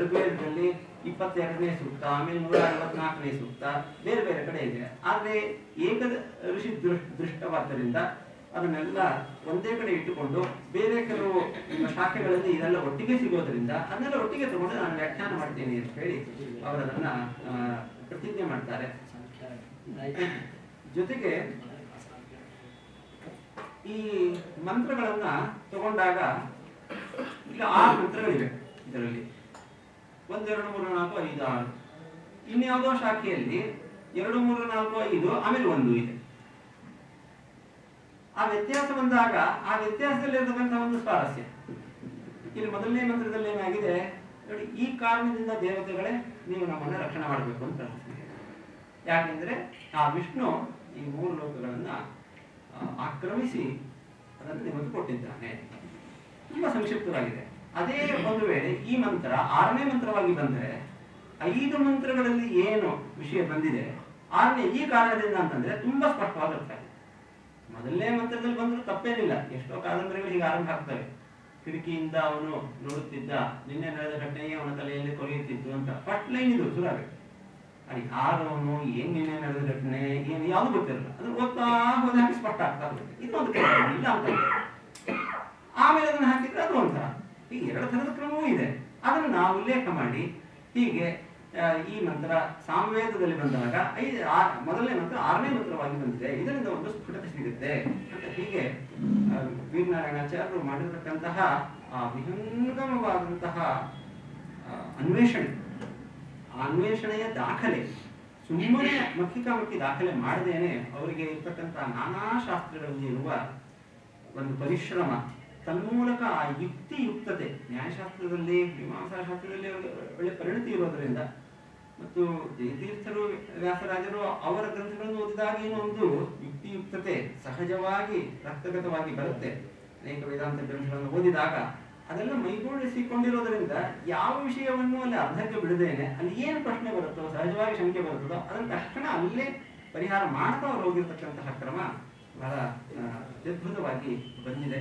ಋಗ್ವೇದದಲ್ಲಿ ಇಪ್ಪತ್ತೆರಡನೇ ಸೂಕ್ತ ಆಮೇಲೆ ನೂರ ಅರವತ್ನಾಲ್ಕನೇ ಸೂಕ್ತ ಬೇರೆ ಬೇರೆ ಕಡೆ ಇದೆ. ಆದರೆ ಏಕ ಋಷಿ ದೃಷ್ಟವಾದ್ದರಿಂದ ಅದನ್ನೆಲ್ಲ ಒಂದೇ ಕಡೆ ಇಟ್ಟುಕೊಂಡು ಬೇರೆ ಕೆಲವು ಶಾಖೆಗಳಲ್ಲಿ ಇದೆಲ್ಲ ಒಟ್ಟಿಗೆ ಸಿಗೋದ್ರಿಂದ ಅದನ್ನೆಲ್ಲ ಒಟ್ಟಿಗೆ ತಗೊಂಡು ನಾನು ವ್ಯಾಖ್ಯಾನ ಮಾಡ್ತೀನಿ ಅಂತ ಹೇಳಿ ಅವರು ಅದನ್ನ ಆ, ಪ್ರತಿಜ್ಞೆ ಮಾಡ್ತಾರೆ. ಜೊತೆಗೆ ಈ ಮಂತ್ರಗಳನ್ನ ತಗೊಂಡಾಗ ಈಗ ಆರು ಮಂತ್ರಗಳಿವೆ ಇದರಲ್ಲಿ. ಒಂದೆರಡು ಮೂರು, ನಾಲ್ಕು, ಐದು, ಆರು. ಇನ್ಯಾವುದೋ ಶಾಖೆಯಲ್ಲಿ ಎರಡು, ಮೂರು, ನಾಲ್ಕು, ಐದು, ಆಮೇಲೆ ಒಂದು ಇದೆ. ಆ ವ್ಯತ್ಯಾಸ ಬಂದಾಗ ಆ ವ್ಯತ್ಯಾಸದಲ್ಲಿ ಇರತಕ್ಕಂತಹ ಒಂದು ಸ್ವಾರಸ್ಯ. ಇಲ್ಲಿ ಮೊದಲನೇ ಮಂತ್ರದಲ್ಲಿ ಏನಾಗಿದೆ? ನೋಡಿ, ಈ ಕಾರಣದಿಂದ ದೇವತೆಗಳೇ ನೀವು ನಮ್ಮನ್ನ ರಕ್ಷಣೆ ಮಾಡಬೇಕು ಅಂತ ಯಾಕೆಂದ್ರೆ ಆ ವಿಷ್ಣು ಈ ಮೂರು ಲೋಕಗಳನ್ನ ಆಕ್ರಮಿಸಿ ಅದನ್ನು ನಿಮಗೆ ಕೊಟ್ಟಿದ್ದಾನೆ ತುಂಬಾ ಸಂಕ್ಷಿಪ್ತವಾಗಿದೆ. ಅದೇ ಒಂದು ವೇಳೆ ಈ ಮಂತ್ರ ಆರನೇ ಮಂತ್ರವಾಗಿ ಬಂದರೆ ಐದು ಮಂತ್ರಗಳಲ್ಲಿ ಏನು ವಿಷಯ ಬಂದಿದೆ? ಆರನೇ ಈ ಕಾರಣದಿಂದ ಅಂತಂದ್ರೆ ತುಂಬಾ ಸ್ಪಷ್ಟವಾಗಿ ಅರ್ಥ ಆಗಿದೆ. ಮೊದಲನೇ ಮಂತ್ರದಲ್ಲಿ ಬಂದರೂ ತಪ್ಪೇನಿಲ್ಲ. ಎಷ್ಟೋ ಕಾದಂಬರಿಗಳು ಹೀಗೆ ಆರಂಭ ಆಗ್ತವೆ. ಕಿಟಕಿಯಿಂದ ಅವನು ನೋಡುತ್ತಿದ್ದ, ನಿನ್ನೆ ನಡೆದ ಘಟನೆಯೇ ಅವನ ತಲೆಯಲ್ಲಿ ಕೊರೆಯುತ್ತಿದ್ದು ಅಂತ. ಫಸ್ಟ್ ಲೈನ್ ಇದು, ಶುರು ಆಗುತ್ತೆ. ಅದು ಕಾರಣವನ್ನು ಏನ್ ನಿನ್ನೆ ನಡೆದ ಘಟನೆ, ಏನು ಯಾವುದು ಗೊತ್ತಿರಲ್ಲ. ಅದು ಓದ್ತಾ ಹೋದಾಗ ಸ್ಪಷ್ಟ ಆಗ್ತಾ ಇನ್ನೊಂದು ಇದು ಒಂದು ಕೈ ಇಲ್ಲ ಅಂತ ಆಮೇಲೆ ಅದನ್ನ ಹಾಕಿದ್ರೆ ಅದು ಒಂಥರ. ಹೀಗೆ ಎರಡು ತರದ ಕ್ರಮವೂ ಇದೆ. ಅದನ್ನು ನಾವು ಉಲ್ಲೇಖ ಮಾಡಿ, ಹೀಗೆ ಈ ಮಂತ್ರ ಸಾಮವೇದದಲ್ಲಿ ಬಂದಾಗ ಐದು ಮೊದಲನೇ ಮಂತ್ರ ಆರನೇ ಮಂತ್ರವಾಗಿ ಬಂದಿದೆ. ಇದರಿಂದ ಒಂದು ಸ್ಫುಟತೆ ಸಿಗುತ್ತೆ ಅಂತ ಹೀಗೆ ವೀರನಾರಾಯಣಾಚಾರ್ಯರು ಮಾಡಿರತಕ್ಕಂತಹ ಆ ವಿಹಂಗಮವಾದಂತಹ ಅನ್ವೇಷಣೆ. ಅನ್ವೇಷಣೆಯ ದಾಖಲೆ. ಸುಮ್ಮನೆ ಮಕ್ಕಿಕಾಮಕ್ಕಿ ದಾಖಲೆ ಮಾಡದೇನೆ ಅವರಿಗೆ ಇರ್ತಕ್ಕಂಥ ನಾನಾ ಶಾಸ್ತ್ರಗಳಲ್ಲಿ ಇರುವ ಒಂದು ಪರಿಶ್ರಮ. ತನ್ಮೂಲಕ ಆ ಯುಕ್ತಿಯುಕ್ತತೆ ನ್ಯಾಯಶಾಸ್ತ್ರದಲ್ಲಿ ಮೀಮಾಂಸಾ ಶಾಸ್ತ್ರದಲ್ಲಿ ಒಳ್ಳೆ ಪರಿಣತಿ ಇರೋದರಿಂದ. ಮತ್ತು ಜಯತೀರ್ಥರು, ವ್ಯಾಸರಾಜರು ಅವರ ಗ್ರಂಥಗಳನ್ನು ಓದಿದಾಗ ಏನೋ ಒಂದು ಯುಕ್ತಿಯುಕ್ತತೆ ಸಹಜವಾಗಿ ರಕ್ತಗತವಾಗಿ ಬರುತ್ತೆ. ಅನೇಕ ವೇದಾಂತ ಗ್ರಂಥಗಳನ್ನು ಓದಿದಾಗ ಅದೆಲ್ಲ ಮೈಗೂಡಿಸಿಕೊಂಡಿರೋದ್ರಿಂದ ಯಾವ ವಿಷಯವನ್ನು ಅಲ್ಲಿ ಅರ್ಧಕ್ಕೆ ಬಿಡದೇನೆ ಅಲ್ಲಿ ಏನು ಪ್ರಶ್ನೆ ಬರುತ್ತೋ ಸಹಜವಾಗಿ ಶಂಕೆ ಬರುತ್ತದೋ ಅದನ್ನು ತಕ್ಷಣ ಅಲ್ಲೇ ಪರಿಹಾರ ಮಾಡ್ತಾ ಅವ್ರು ಹೋಗಿರ್ತಕ್ಕಂತಹ ಕ್ರಮ ಬಹಳ ಅತ್ಯದ್ಭುತವಾಗಿ ಬಂದಿದೆ.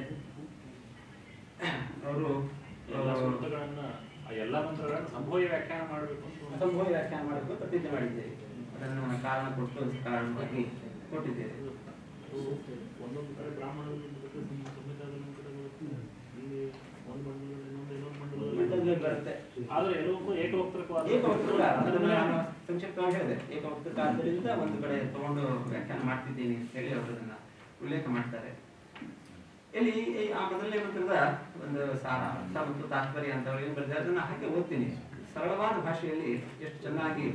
ಅವರು ಎಲ್ಲ ಮಂತ್ರಗಳನ್ನ ವ್ಯಾಖ್ಯಾನ ಮಾಡಬೇಕು ಸಂಭೋಯ ವ್ಯಾಖ್ಯಾನ ಮಾಡಬೇಕು ಪ್ರತಿಜ್ಞೆ ಮಾಡಿದ್ದೇವೆ. ಅದನ್ನು ಕಾರಣ ಕೊಟ್ಟು ಕಾರಣವಾಗಿ ಕೊಟ್ಟಿದ್ದೇವೆ. ಒಂದೊಂದು ಕಡೆ ಬ್ರಾಹ್ಮಣರು ಸಂಹಿತಾದಲ್ಲಿ ಒಂದು ಕಡೆ ಬರುತ್ತೆ ಇಲ್ಲಿ ಒಂದು ಮಂಡಲದಲ್ಲಿ ಇನ್ನೊಂದು ಇನ್ನೊಂದು ಮಂಡಲದಲ್ಲಿ ಮಂಡಲದಲ್ಲಿ ಬರುತ್ತೆ. ಆದ್ರೆ ಎಲ್ಲವಕ್ಕೂ ಏಕವಕ್ತೃಕವಾದ ಏಕವಕ್ತೃಕ ಅದನ್ನು ನಾನು ಸಂಕ್ಷಿಪ್ತವಾಗಿ ಹೇಳಿದೆ. ಏಕವಕ್ತೃಕ ಆದ್ದರಿಂದ ಒಂದು ಕಡೆ ತಗೊಂಡು ವ್ಯಾಖ್ಯಾನ ಮಾಡ್ತಿದ್ದೀನಿ ಅಂತ ಹೇಳಿ ಅವರು ಅದನ್ನ ಉಲ್ಲೇಖ ಮಾಡ್ತಾರೆ. ಇಲ್ಲಿ ಆ ಮೊದಲನೇ ಮಂತ್ರದ ಒಂದು ಸಾರ ಅರ್ಥ ಮತ್ತು ತಾತ್ಪರ್ಯ ಅಂತ ಅವ್ರು ಏನು ಬರ್ತಾರೆ ಅದನ್ನ ಹಾಗೆ ಓದ್ತೀನಿ. ಸರಳವಾದ ಭಾಷೆಯಲ್ಲಿ ಎಷ್ಟು ಚೆನ್ನಾಗಿ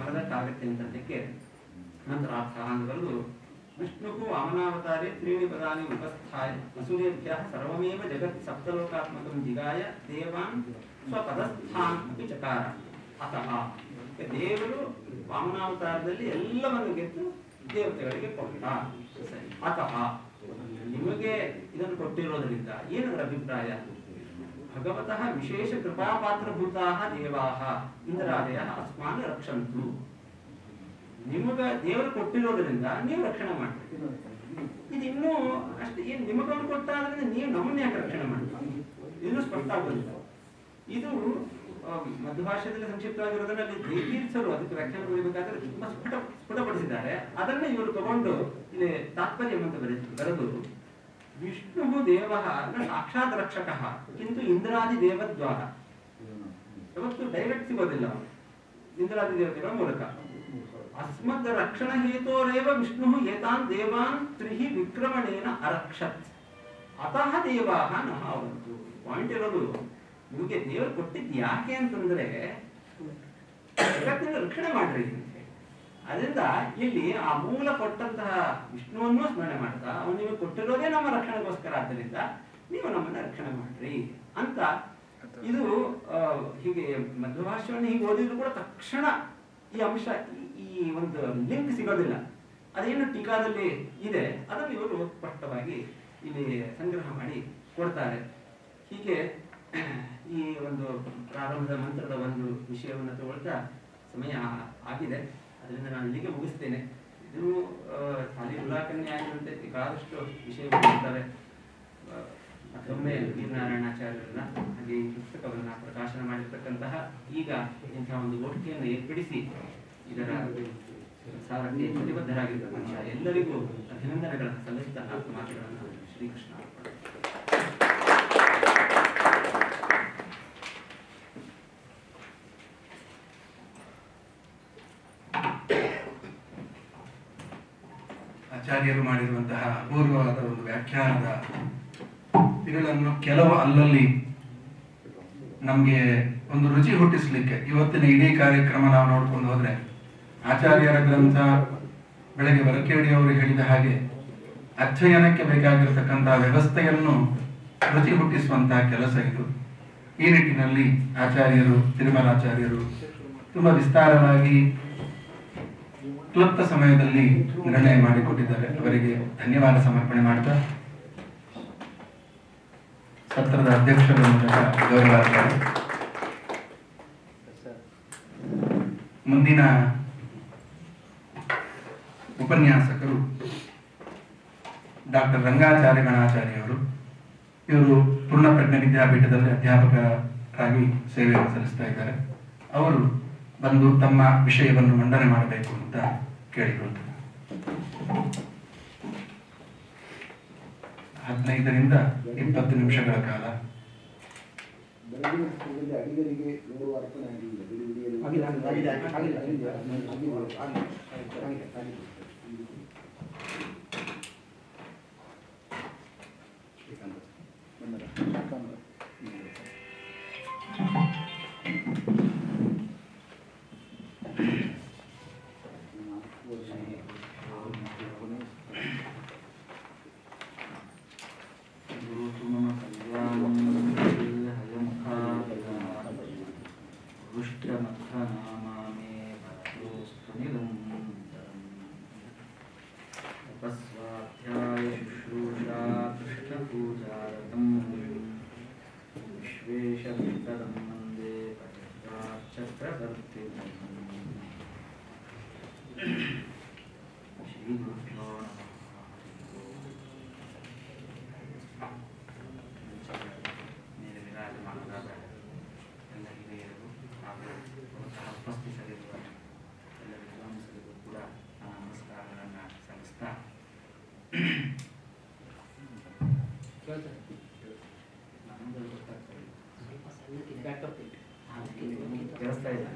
ಮನದಟ್ಟಾಗುತ್ತೆ ಅಂತದಕ್ಕೆ ನಂತರ ಅರ್ಥ ಅಂತ ಬರೆದು ವಾಮನಾವತಾರೇ ತ್ರೀಣಿ ಪದಾನಿ ಉಪಸ್ಥಾಯ ವಸುರೇಭ್ಯ ಸರ್ವಮೇವ ಜಗತ್ ಸಪ್ತಲೋಕಾತ್ಮಕಂ ಜಿಗಾಯ ದೇವಾನ್ ಸ್ವಪದಸ್ಥಾನ್ ಅಪಿ ಚಕಾರ. ಅತಃ ದೇವರು ವಾಮನಾವತಾರದಲ್ಲಿ ಎಲ್ಲವನ್ನು ಗೆದ್ದು ದೇವತೆಗಳಿಗೆ ಕೊಟ್ಟ. ಸರಿ. ಅತಃ ನಿಮಗೆ ಇದನ್ನು ಕೊಟ್ಟಿರೋದರಿಂದ ಏನದರ ಅಭಿಪ್ರಾಯ? ಭಗವತಃ ವಿಶೇಷ ಕೃಪಾಪಾತ್ರಭೂತಾಹ ದೇವಾಹ. ಇಂದ್ರಾದಯ ಅಸ್ಮಾನ್ ರಕ್ಷಂತು. ನಿಮಗ ದೇವರು ಕೊಟ್ಟಿರೋದ್ರಿಂದ ನೀವು ರಕ್ಷಣೆ ಮಾಡ್ತೀರಿ. ಇದು ಇನ್ನೂ ಅಷ್ಟು ಏನ್ ನಿಮಗವನು ಕೊಟ್ಟಾದ್ರಿಂದ ನೀವು ನಮ್ಮನ್ನ ಯಾಕೆ ರಕ್ಷಣೆ ಮಾಡ್ತೀರಿ? ಇನ್ನೂ ಸ್ಪಷ್ಟ ಆಗೋದಿಲ್ಲ. ಇದು ಮಧ್ಯ ಮಧ್ಯಭಾಷೆಯಲ್ಲಿ ಸಂಕ್ಷಿಪ್ತವಾಗಿರೋದ್ರಲ್ಲಿ ಅಲ್ಲಿ ಜಯತೀರ್ಥರು ಅದಕ್ಕೆ ವ್ಯಾಖ್ಯಾನ ಬರೀಬೇಕಾದ್ರೆ ತುಂಬಾ ಸ್ಫುಟ, ಸ್ಫುಟಪಡಿಸಿದ್ದಾರೆ. ಅದನ್ನ ಇವರು ತಗೊಂಡು ಇಲ್ಲಿ ತಾತ್ಪರ್ಯ ಅಂತ ಬರೆ ಬರೆದು ವಿಷ್ಣು ದೇವ ಸಾಕ್ಷಾತ್ ರಕ್ಷಕ, ಕಿಂತು ಇಂದ್ರಾದಿ ದೇವದ್ವಾರ. ಯಾವತ್ತು ಡೈರೆಕ್ಟ್ ಸಿಗೋದಿಲ್ಲ. ಇಂದ್ರಾದಿ ದೇವತೆಗಳ ಮೂಲಕ. ಅಸ್ಮದ್ ರಕ್ಷಣ ಹೇತೋರೇವ ವಿಷ್ಣು ಏತಾನ್ ದೇವಾನ್ ತ್ರಿಹಿ ವಿಕ್ರಮಣೇನ ಅರಕ್ಷತ್ ಅತಃ ದೇವಾಹ ಅವಂತು ಪಾಯಿಂಟ್ ಇರೋದು, ನಿಮಗೆ ದೇವರು ಕೊಟ್ಟಿದ್ದು ಯಾಕೆ ಅಂತಂದ್ರೆ, ಜಗತ್ತಿನ ರಕ್ಷಣೆ ಮಾಡ್ರಿ ಅದರಿಂದ ಇಲ್ಲಿ ಆ ಮೂಲ ಕೊಟ್ಟಂತಹ ವಿಷ್ಣುವನ್ನು ಸ್ಮರಣೆ ಮಾಡ್ತಾ, ಅವನು ನಿಮಗೆ ಕೊಟ್ಟಿರೋದೇ ನಮ್ಮ ರಕ್ಷಣೆಗೋಸ್ಕರ, ಆದ್ದರಿಂದ ನೀವು ನಮ್ಮನ್ನ ರಕ್ಷಣೆ ಮಾಡ್ರಿ ಅಂತ ಇದು ಹೀಗೆ ಮಧ್ವಭಾಷ್ಯವನ್ನು ಹೀಗೆ ಓದಿದ್ರು ಕೂಡ ತಕ್ಷಣ ಈ ಅಂಶ ಈ- ಒಂದು ಲಿಂಕ್ ಸಿಗೋದಿಲ್ಲ. ಅದೇನು ಟೀಕಾದಲ್ಲಿ ಇದೆ ಅದನ್ನು ಇವರು ಸ್ಪಷ್ಟವಾಗಿ ಇಲ್ಲಿ ಸಂಗ್ರಹ ಮಾಡಿ ಕೊಡ್ತಾರೆ. ಹೀಗೆ ಈ ಒಂದು ಪ್ರಾರಂಭದ ಮಂತ್ರದ ಒಂದು ವಿಷಯವನ್ನು ತಗೊಳ್ತಾ ಸಮಯ ಆಗಿದೆ. ಅದರಿಂದ ನಾನು ಇಲ್ಲಿಗೆ ಮುಗಿಸ್ತೇನೆ. ಇದು ಆ, ಉಲ್ಲಾಖನೆ ಆಗಿರುವಂತೆ ಬೇಕಾದಷ್ಟು ವಿಷಯಗಳು ಇರ್ತವೆ. ಮತ್ತೊಮ್ಮೆ ವೀರನಾರಾಯಣಾಚಾರ್ಯರನ್ನ ಹಾಗೆ ಈ ಪುಸ್ತಕವನ್ನ ಪ್ರಕಾಶನ ಮಾಡಿರ್ತಕ್ಕಂತಹ ಈಗ ಇಂತಹ ಒಂದು ಗೋಷ್ಠಿಯನ್ನು ಏರ್ಪಡಿಸಿ ಇದರ ಸಾರಕ್ಕೆ ಪ್ರತಿಬದ್ಧರಾಗಿರ್ತಕ್ಕಂತಹ ಎಲ್ಲರಿಗೂ ಅಭಿನಂದನೆಗಳನ್ನು ಸಲ್ಲಿಸಿದ ನಾಲ್ಕು ಮಾತುಗಳನ್ನು ಶ್ರೀಕೃಷ್ಣ. ಆಚಾರ್ಯರು ಮಾಡಿರುವಂತಹ ಅಪೂರ್ವವಾದ ಒಂದು ವ್ಯಾಖ್ಯಾನದ ಇವುಗಳನ್ನು ಕೆಲವು ಅಲ್ಲಲ್ಲಿ ನಮಗೆ ಒಂದು ರುಚಿ ಹುಟ್ಟಿಸ್ಲಿಕ್ಕೆ ಇವತ್ತಿನ ಇಡೀ ಕಾರ್ಯಕ್ರಮ ನಾವು ನೋಡ್ಕೊಂಡು ಹೋದ್ರೆ ಆಚಾರ್ಯರ ಗ್ರಂಥ ಬೆಳಗ್ಗೆ ವರಕೇಡಿ ಅವರು ಹೇಳಿದ ಹಾಗೆ ಅಧ್ಯಯನಕ್ಕೆ ಬೇಕಾಗಿರತಕ್ಕಂತಹ ವ್ಯವಸ್ಥೆಯನ್ನು ರುಚಿ ಹುಟ್ಟಿಸುವಂತಹ ಕೆಲಸ ಇದು. ಈ ನಿಟ್ಟಿನಲ್ಲಿ ಆಚಾರ್ಯರು, ತಿರುಮಲಾಚಾರ್ಯರು ತುಂಬಾ ವಿಸ್ತಾರವಾಗಿ ಕ್ಲುಪ್ತ ಸಮಯದಲ್ಲಿ ನಿರ್ಣಯ ಮಾಡಿಕೊಟ್ಟಿದ್ದಾರೆ. ಅವರಿಗೆ ಧನ್ಯವಾದ ಸಮರ್ಪಣೆ ಮಾಡ್ತಾ ಸತ್ರದ ಅಧ್ಯಕ್ಷರ ಮೂಲಕ ಗೌರವ ಮುಂದಿನ ಉಪನ್ಯಾಸಕರು ಡಾಕ್ಟರ್ ರಂಗಾಚಾರ್ಯ ಗಣಾಚಾರ್ಯವರು, ಇವರು ಪೂರ್ಣಪ್ರಜ್ಞ ವಿದ್ಯಾಪೀಠದಲ್ಲಿ ಅಧ್ಯಾಪಕರಾಗಿ ಸೇವೆಯನ್ನು ಸಲ್ಲಿಸ್ತಾ ಇದ್ದಾರೆ. ಅವರು ಬಂದು ತಮ್ಮ ವಿಷಯವನ್ನು ಮಂಡನೆ ಮಾಡಬೇಕು ಅಂತ ಕೇಳಿಕೊಳ್ತಾರೆ. ಹದಿನೈದರಿಂದ ಇಪ್ಪತ್ತು ನಿಮಿಷಗಳ ಕಾಲ. ಅರ್ಪಣೆ ನಮ್ದು ಗೊತ್ತಾಗ್ತಾ ಇಲ್ಲ. ಸ್ವಲ್ಪ ಸಣ್ಣಕ್ಕೆ ಬ್ಯಾಕಪ್ ಇಟ್ಟು ಹಾ, ಕೇಳಿಸ್ತಾ ಇದೆ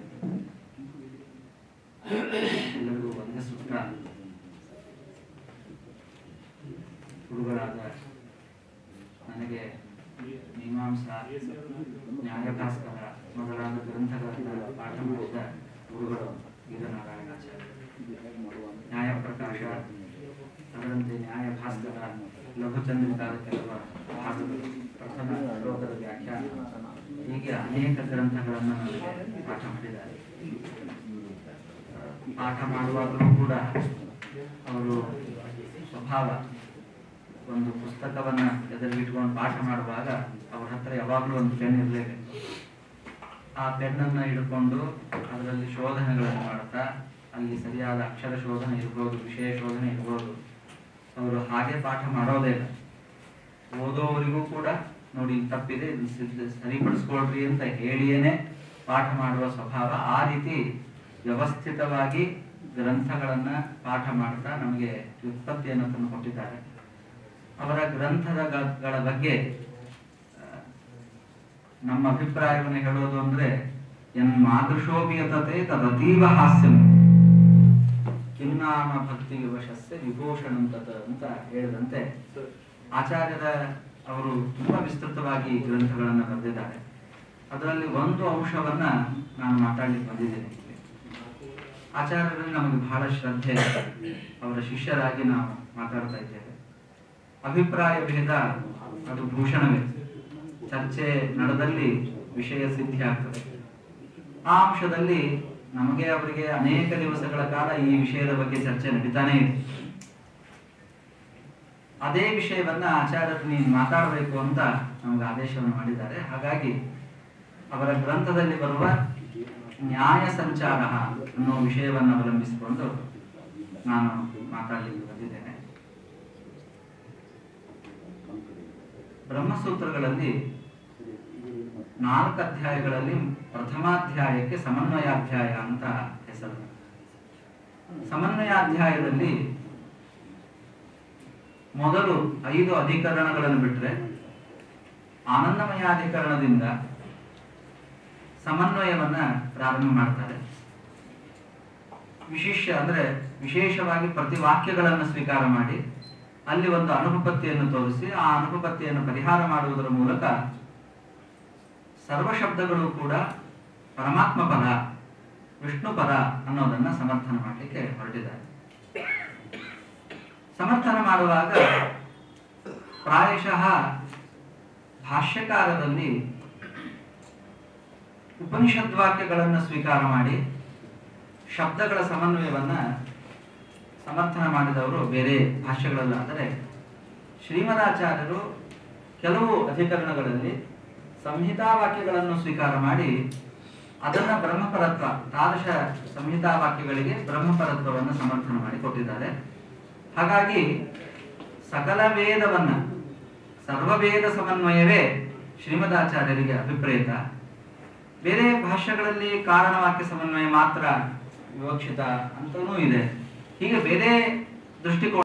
ಎಲ್ಲರಿಗೂ ಒಂದೇ ಸೂತ್ರ ಗುರುಗಳಾದ ನನಗೆ ಮೀಮಾಂಸಾ ನ್ಯಾಯಭಾಸ್ಕರ ಮೊದಲಾದ ಗ್ರಂಥಗಳನ್ನು ಪಾಠ ಮಾಡಿದ ಗುರುಗಳು ವೀರನಾರಾಯಣಾಚಾರ್ಯ ನ್ಯಾಯಪ್ರಕಾಶ ಅದರಂತೆ ನ್ಯಾಯಭಾಸ್ಕರ ಲಘುಚಂದ್ರಿಕಾದ ಕೆಲವು ಭಾಗಗಳು ಪ್ರಥಮ ಶ್ಲೋಕದ ವ್ಯಾಖ್ಯಾನ ಹೀಗೆ ಅನೇಕ ಗ್ರಂಥಗಳನ್ನು ನನಗೆ ಪಾಠ ಮಾಡಿದ್ದಾರೆ ಪಾಠ ಮಾಡುವಾಗಲೂ ಕೂಡ ಅವರು ಸ್ವಭಾವ ಒಂದು ಪುಸ್ತಕವನ್ನ ಎದುರಿಗಿಟ್ಕೊಂಡು ಪಾಠ ಮಾಡುವಾಗ ಅವ್ರ ಹತ್ರ ಯಾವಾಗಲೂ ಒಂದು ಪೆನ್ ಇರಲೇಬೇಕು. ಆ ಪೆನ್ನನ್ನು ಹಿಡ್ಕೊಂಡು ಅದರಲ್ಲಿ ಶೋಧನೆಗಳನ್ನು ಮಾಡ್ತಾ ಅಲ್ಲಿ ಸರಿಯಾದ ಅಕ್ಷರ ಶೋಧನೆ ಇರ್ಬೋದು, ವಿಷಯ ಶೋಧನೆ ಇರ್ಬೋದು. ಅವರು ಹಾಗೆ ಪಾಠ ಮಾಡೋದೇ ಇಲ್ಲ. ಓದೋವರಿಗೂ ಕೂಡ ನೋಡಿ ತಪ್ಪಿದೆ ಸರಿಪಡಿಸ್ಕೊಳ್ರಿ ಅಂತ ಹೇಳಿಯೇನೆ ಪಾಠ ಮಾಡುವ ಸ್ವಭಾವ ಆ ರೀತಿ ವ್ಯವಸ್ಥಿತವಾಗಿ ಗ್ರಂಥಗಳನ್ನ ಪಾಠ ಮಾಡ್ತಾ ನಮಗೆ ವ್ಯುತ್ಪತ್ತಿಯನ್ನು ತಂದು ಕೊಟ್ಟಿದ್ದಾರೆ. ಅವರ ಗ್ರಂಥದ ಗಳ ಬಗ್ಗೆ ನಮ್ಮ ಅಭಿಪ್ರಾಯವನ್ನು ಹೇಳೋದು ಅಂದ್ರೆ, ಎನ್ ಮಾದೃಶೋಪಿಯತತೆ ತದತೀವ ಹಾಸ್ಯಂ. ಕಿನ್ನಾಮ ಭಕ್ತಿ ವಶಸ್ಯ ವಿಭೂಷಣಂ ತತ್ ಅಂತ ಹೇಳಿದಂತೆ ಆಚಾರ್ಯರ ಅವರು ತುಂಬಾ ವಿಸ್ತೃತವಾಗಿ ಗ್ರಂಥಗಳನ್ನು ಬರೆದಿದ್ದಾರೆ. ಅದರಲ್ಲಿ ಒಂದು ಅಂಶವನ್ನ ನಾನು ಮಾತಾಡಲಿಕ್ಕೆ ಬಂದಿದ್ದೇನೆ. ಆಚಾರ್ಯರಲ್ಲಿ ನಮಗೆ ಬಹಳ ಶ್ರದ್ಧೆ ಇದೆ. ಅವರ ಶಿಷ್ಯರಾಗಿ ನಾವು ಮಾತಾಡ್ತಾ ಇದ್ದೇವೆ. ಅಭಿಪ್ರಾಯ ಭೇದ ಅದು ಭೂಷಣವೇ. ಚರ್ಚೆ ನಡೆದಲ್ಲಿ ವಿಷಯ ಸಿದ್ಧಿ ಆಗ್ತದೆ. ಆ ಅಂಶದಲ್ಲಿ ನಮಗೆ ಅವರಿಗೆ ಅನೇಕ ದಿವಸಗಳ ಕಾಲ ಈ ವಿಷಯದ ಬಗ್ಗೆ ಚರ್ಚೆ ನಡೀತಾನೇ ಇದೆ. ಅದೇ ವಿಷಯವನ್ನ ಆಚಾರ್ಯರು ನೀನು ಮಾತಾಡಬೇಕು ಅಂತ ನಮ್ಗೆ ಆದೇಶವನ್ನು ಮಾಡಿದ್ದಾರೆ. ಹಾಗಾಗಿ ಅವರ ಗ್ರಂಥದಲ್ಲಿ ಬರುವ ನ್ಯಾಯ ಸಂಚಾರ ಅನ್ನೋ ವಿಷಯವನ್ನು ಅವಲಂಬಿಸಿಕೊಂಡು ನಾನು ಮಾತಾಡಲಿಕ್ಕೆ ಬಂದಿದ್ದೇನೆ. ಬ್ರಹ್ಮಸೂತ್ರಗಳಲ್ಲಿ ನಾಲ್ಕು ಅಧ್ಯಾಯಗಳಲ್ಲಿ ಪ್ರಥಮಾಧ್ಯಾಯಕ್ಕೆ ಸಮನ್ವಯಾಧ್ಯಾಯ ಅಂತ ಹೆಸರು. ಸಮನ್ವಯಾಧ್ಯಾಯದಲ್ಲಿ ಮೊದಲು ಐದು ಅಧಿಕರಣಗಳನ್ನು ಬಿಟ್ಟರೆ ಆನಂದಮಯಾಧಿಕರಣದಿಂದ ಸಮನ್ವಯವನ್ನ ಪ್ರಾರಂಭ ಮಾಡ್ತಾರೆ. ವಿಶಿಷ್ಯ ಅಂದ್ರೆ ವಿಶೇಷವಾಗಿ ಪ್ರತಿ ವಾಕ್ಯಗಳನ್ನು ಸ್ವೀಕಾರ ಮಾಡಿ ಅಲ್ಲಿ ಒಂದು ಅನುಪತ್ತಿಯನ್ನು ತೋರಿಸಿ ಆ ಅನುಪತ್ತಿಯನ್ನು ಪರಿಹಾರ ಮಾಡುವುದರ ಮೂಲಕ ಸರ್ವ ಶಬ್ದಗಳು ಕೂಡ ಪರಮಾತ್ಮ ಪದ ವಿಷ್ಣು ಪದ ಅನ್ನೋದನ್ನ ಸಮರ್ಥನ ಮಾಡಲಿಕ್ಕೆ ಹೊರಟಿದ್ದಾರೆ. ಸಮರ್ಥನ ಮಾಡುವಾಗ ಪ್ರಾಯಶಃ ಭಾಷ್ಯಕಾರದಲ್ಲಿ ಉಪನಿಷದ್ ವಾಕ್ಯಗಳನ್ನು ಸ್ವೀಕಾರ ಮಾಡಿ ಶಬ್ದಗಳ ಸಮನ್ವಯವನ್ನ ಸಮರ್ಥನ ಮಾಡಿದವರು ಬೇರೆ ಭಾಷೆಗಳಲ್ಲಾದರೆ ಶ್ರೀಮದಾಚಾರ್ಯರು ಕೆಲವು ಅಧಿಕರಣಗಳಲ್ಲಿ ಸಂಹಿತಾ ವಾಕ್ಯಗಳನ್ನು ಸ್ವೀಕಾರ ಮಾಡಿ ಅದನ್ನ ಬ್ರಹ್ಮಪರತ್ವ ತಾದೃಶ ಸಂಹಿತಾ ವಾಕ್ಯಗಳಿಗೆ ಬ್ರಹ್ಮಪರತ್ವವನ್ನು ಸಮರ್ಥನ ಮಾಡಿ ಕೊಟ್ಟಿದ್ದಾರೆ. ಹಾಗಾಗಿ ಸಕಲ ವೇದವನ್ನ, ಸರ್ವವೇದ ಸಮನ್ವಯವೇ ಶ್ರೀಮದಾಚಾರ್ಯರಿಗೆ ಅಭಿಪ್ರೇತ. ಬೇರೆ ಭಾಷೆಗಳಲ್ಲಿ ಕಾರಣ ವಾಕ್ಯ ಸಮನ್ವಯ ಮಾತ್ರ ವಿವಕ್ಷಿತ ಅಂತನೂ ಇದೆ. ಹೀಗೆ ಬೇರೆ ದೃಷ್ಟಿಕೋನ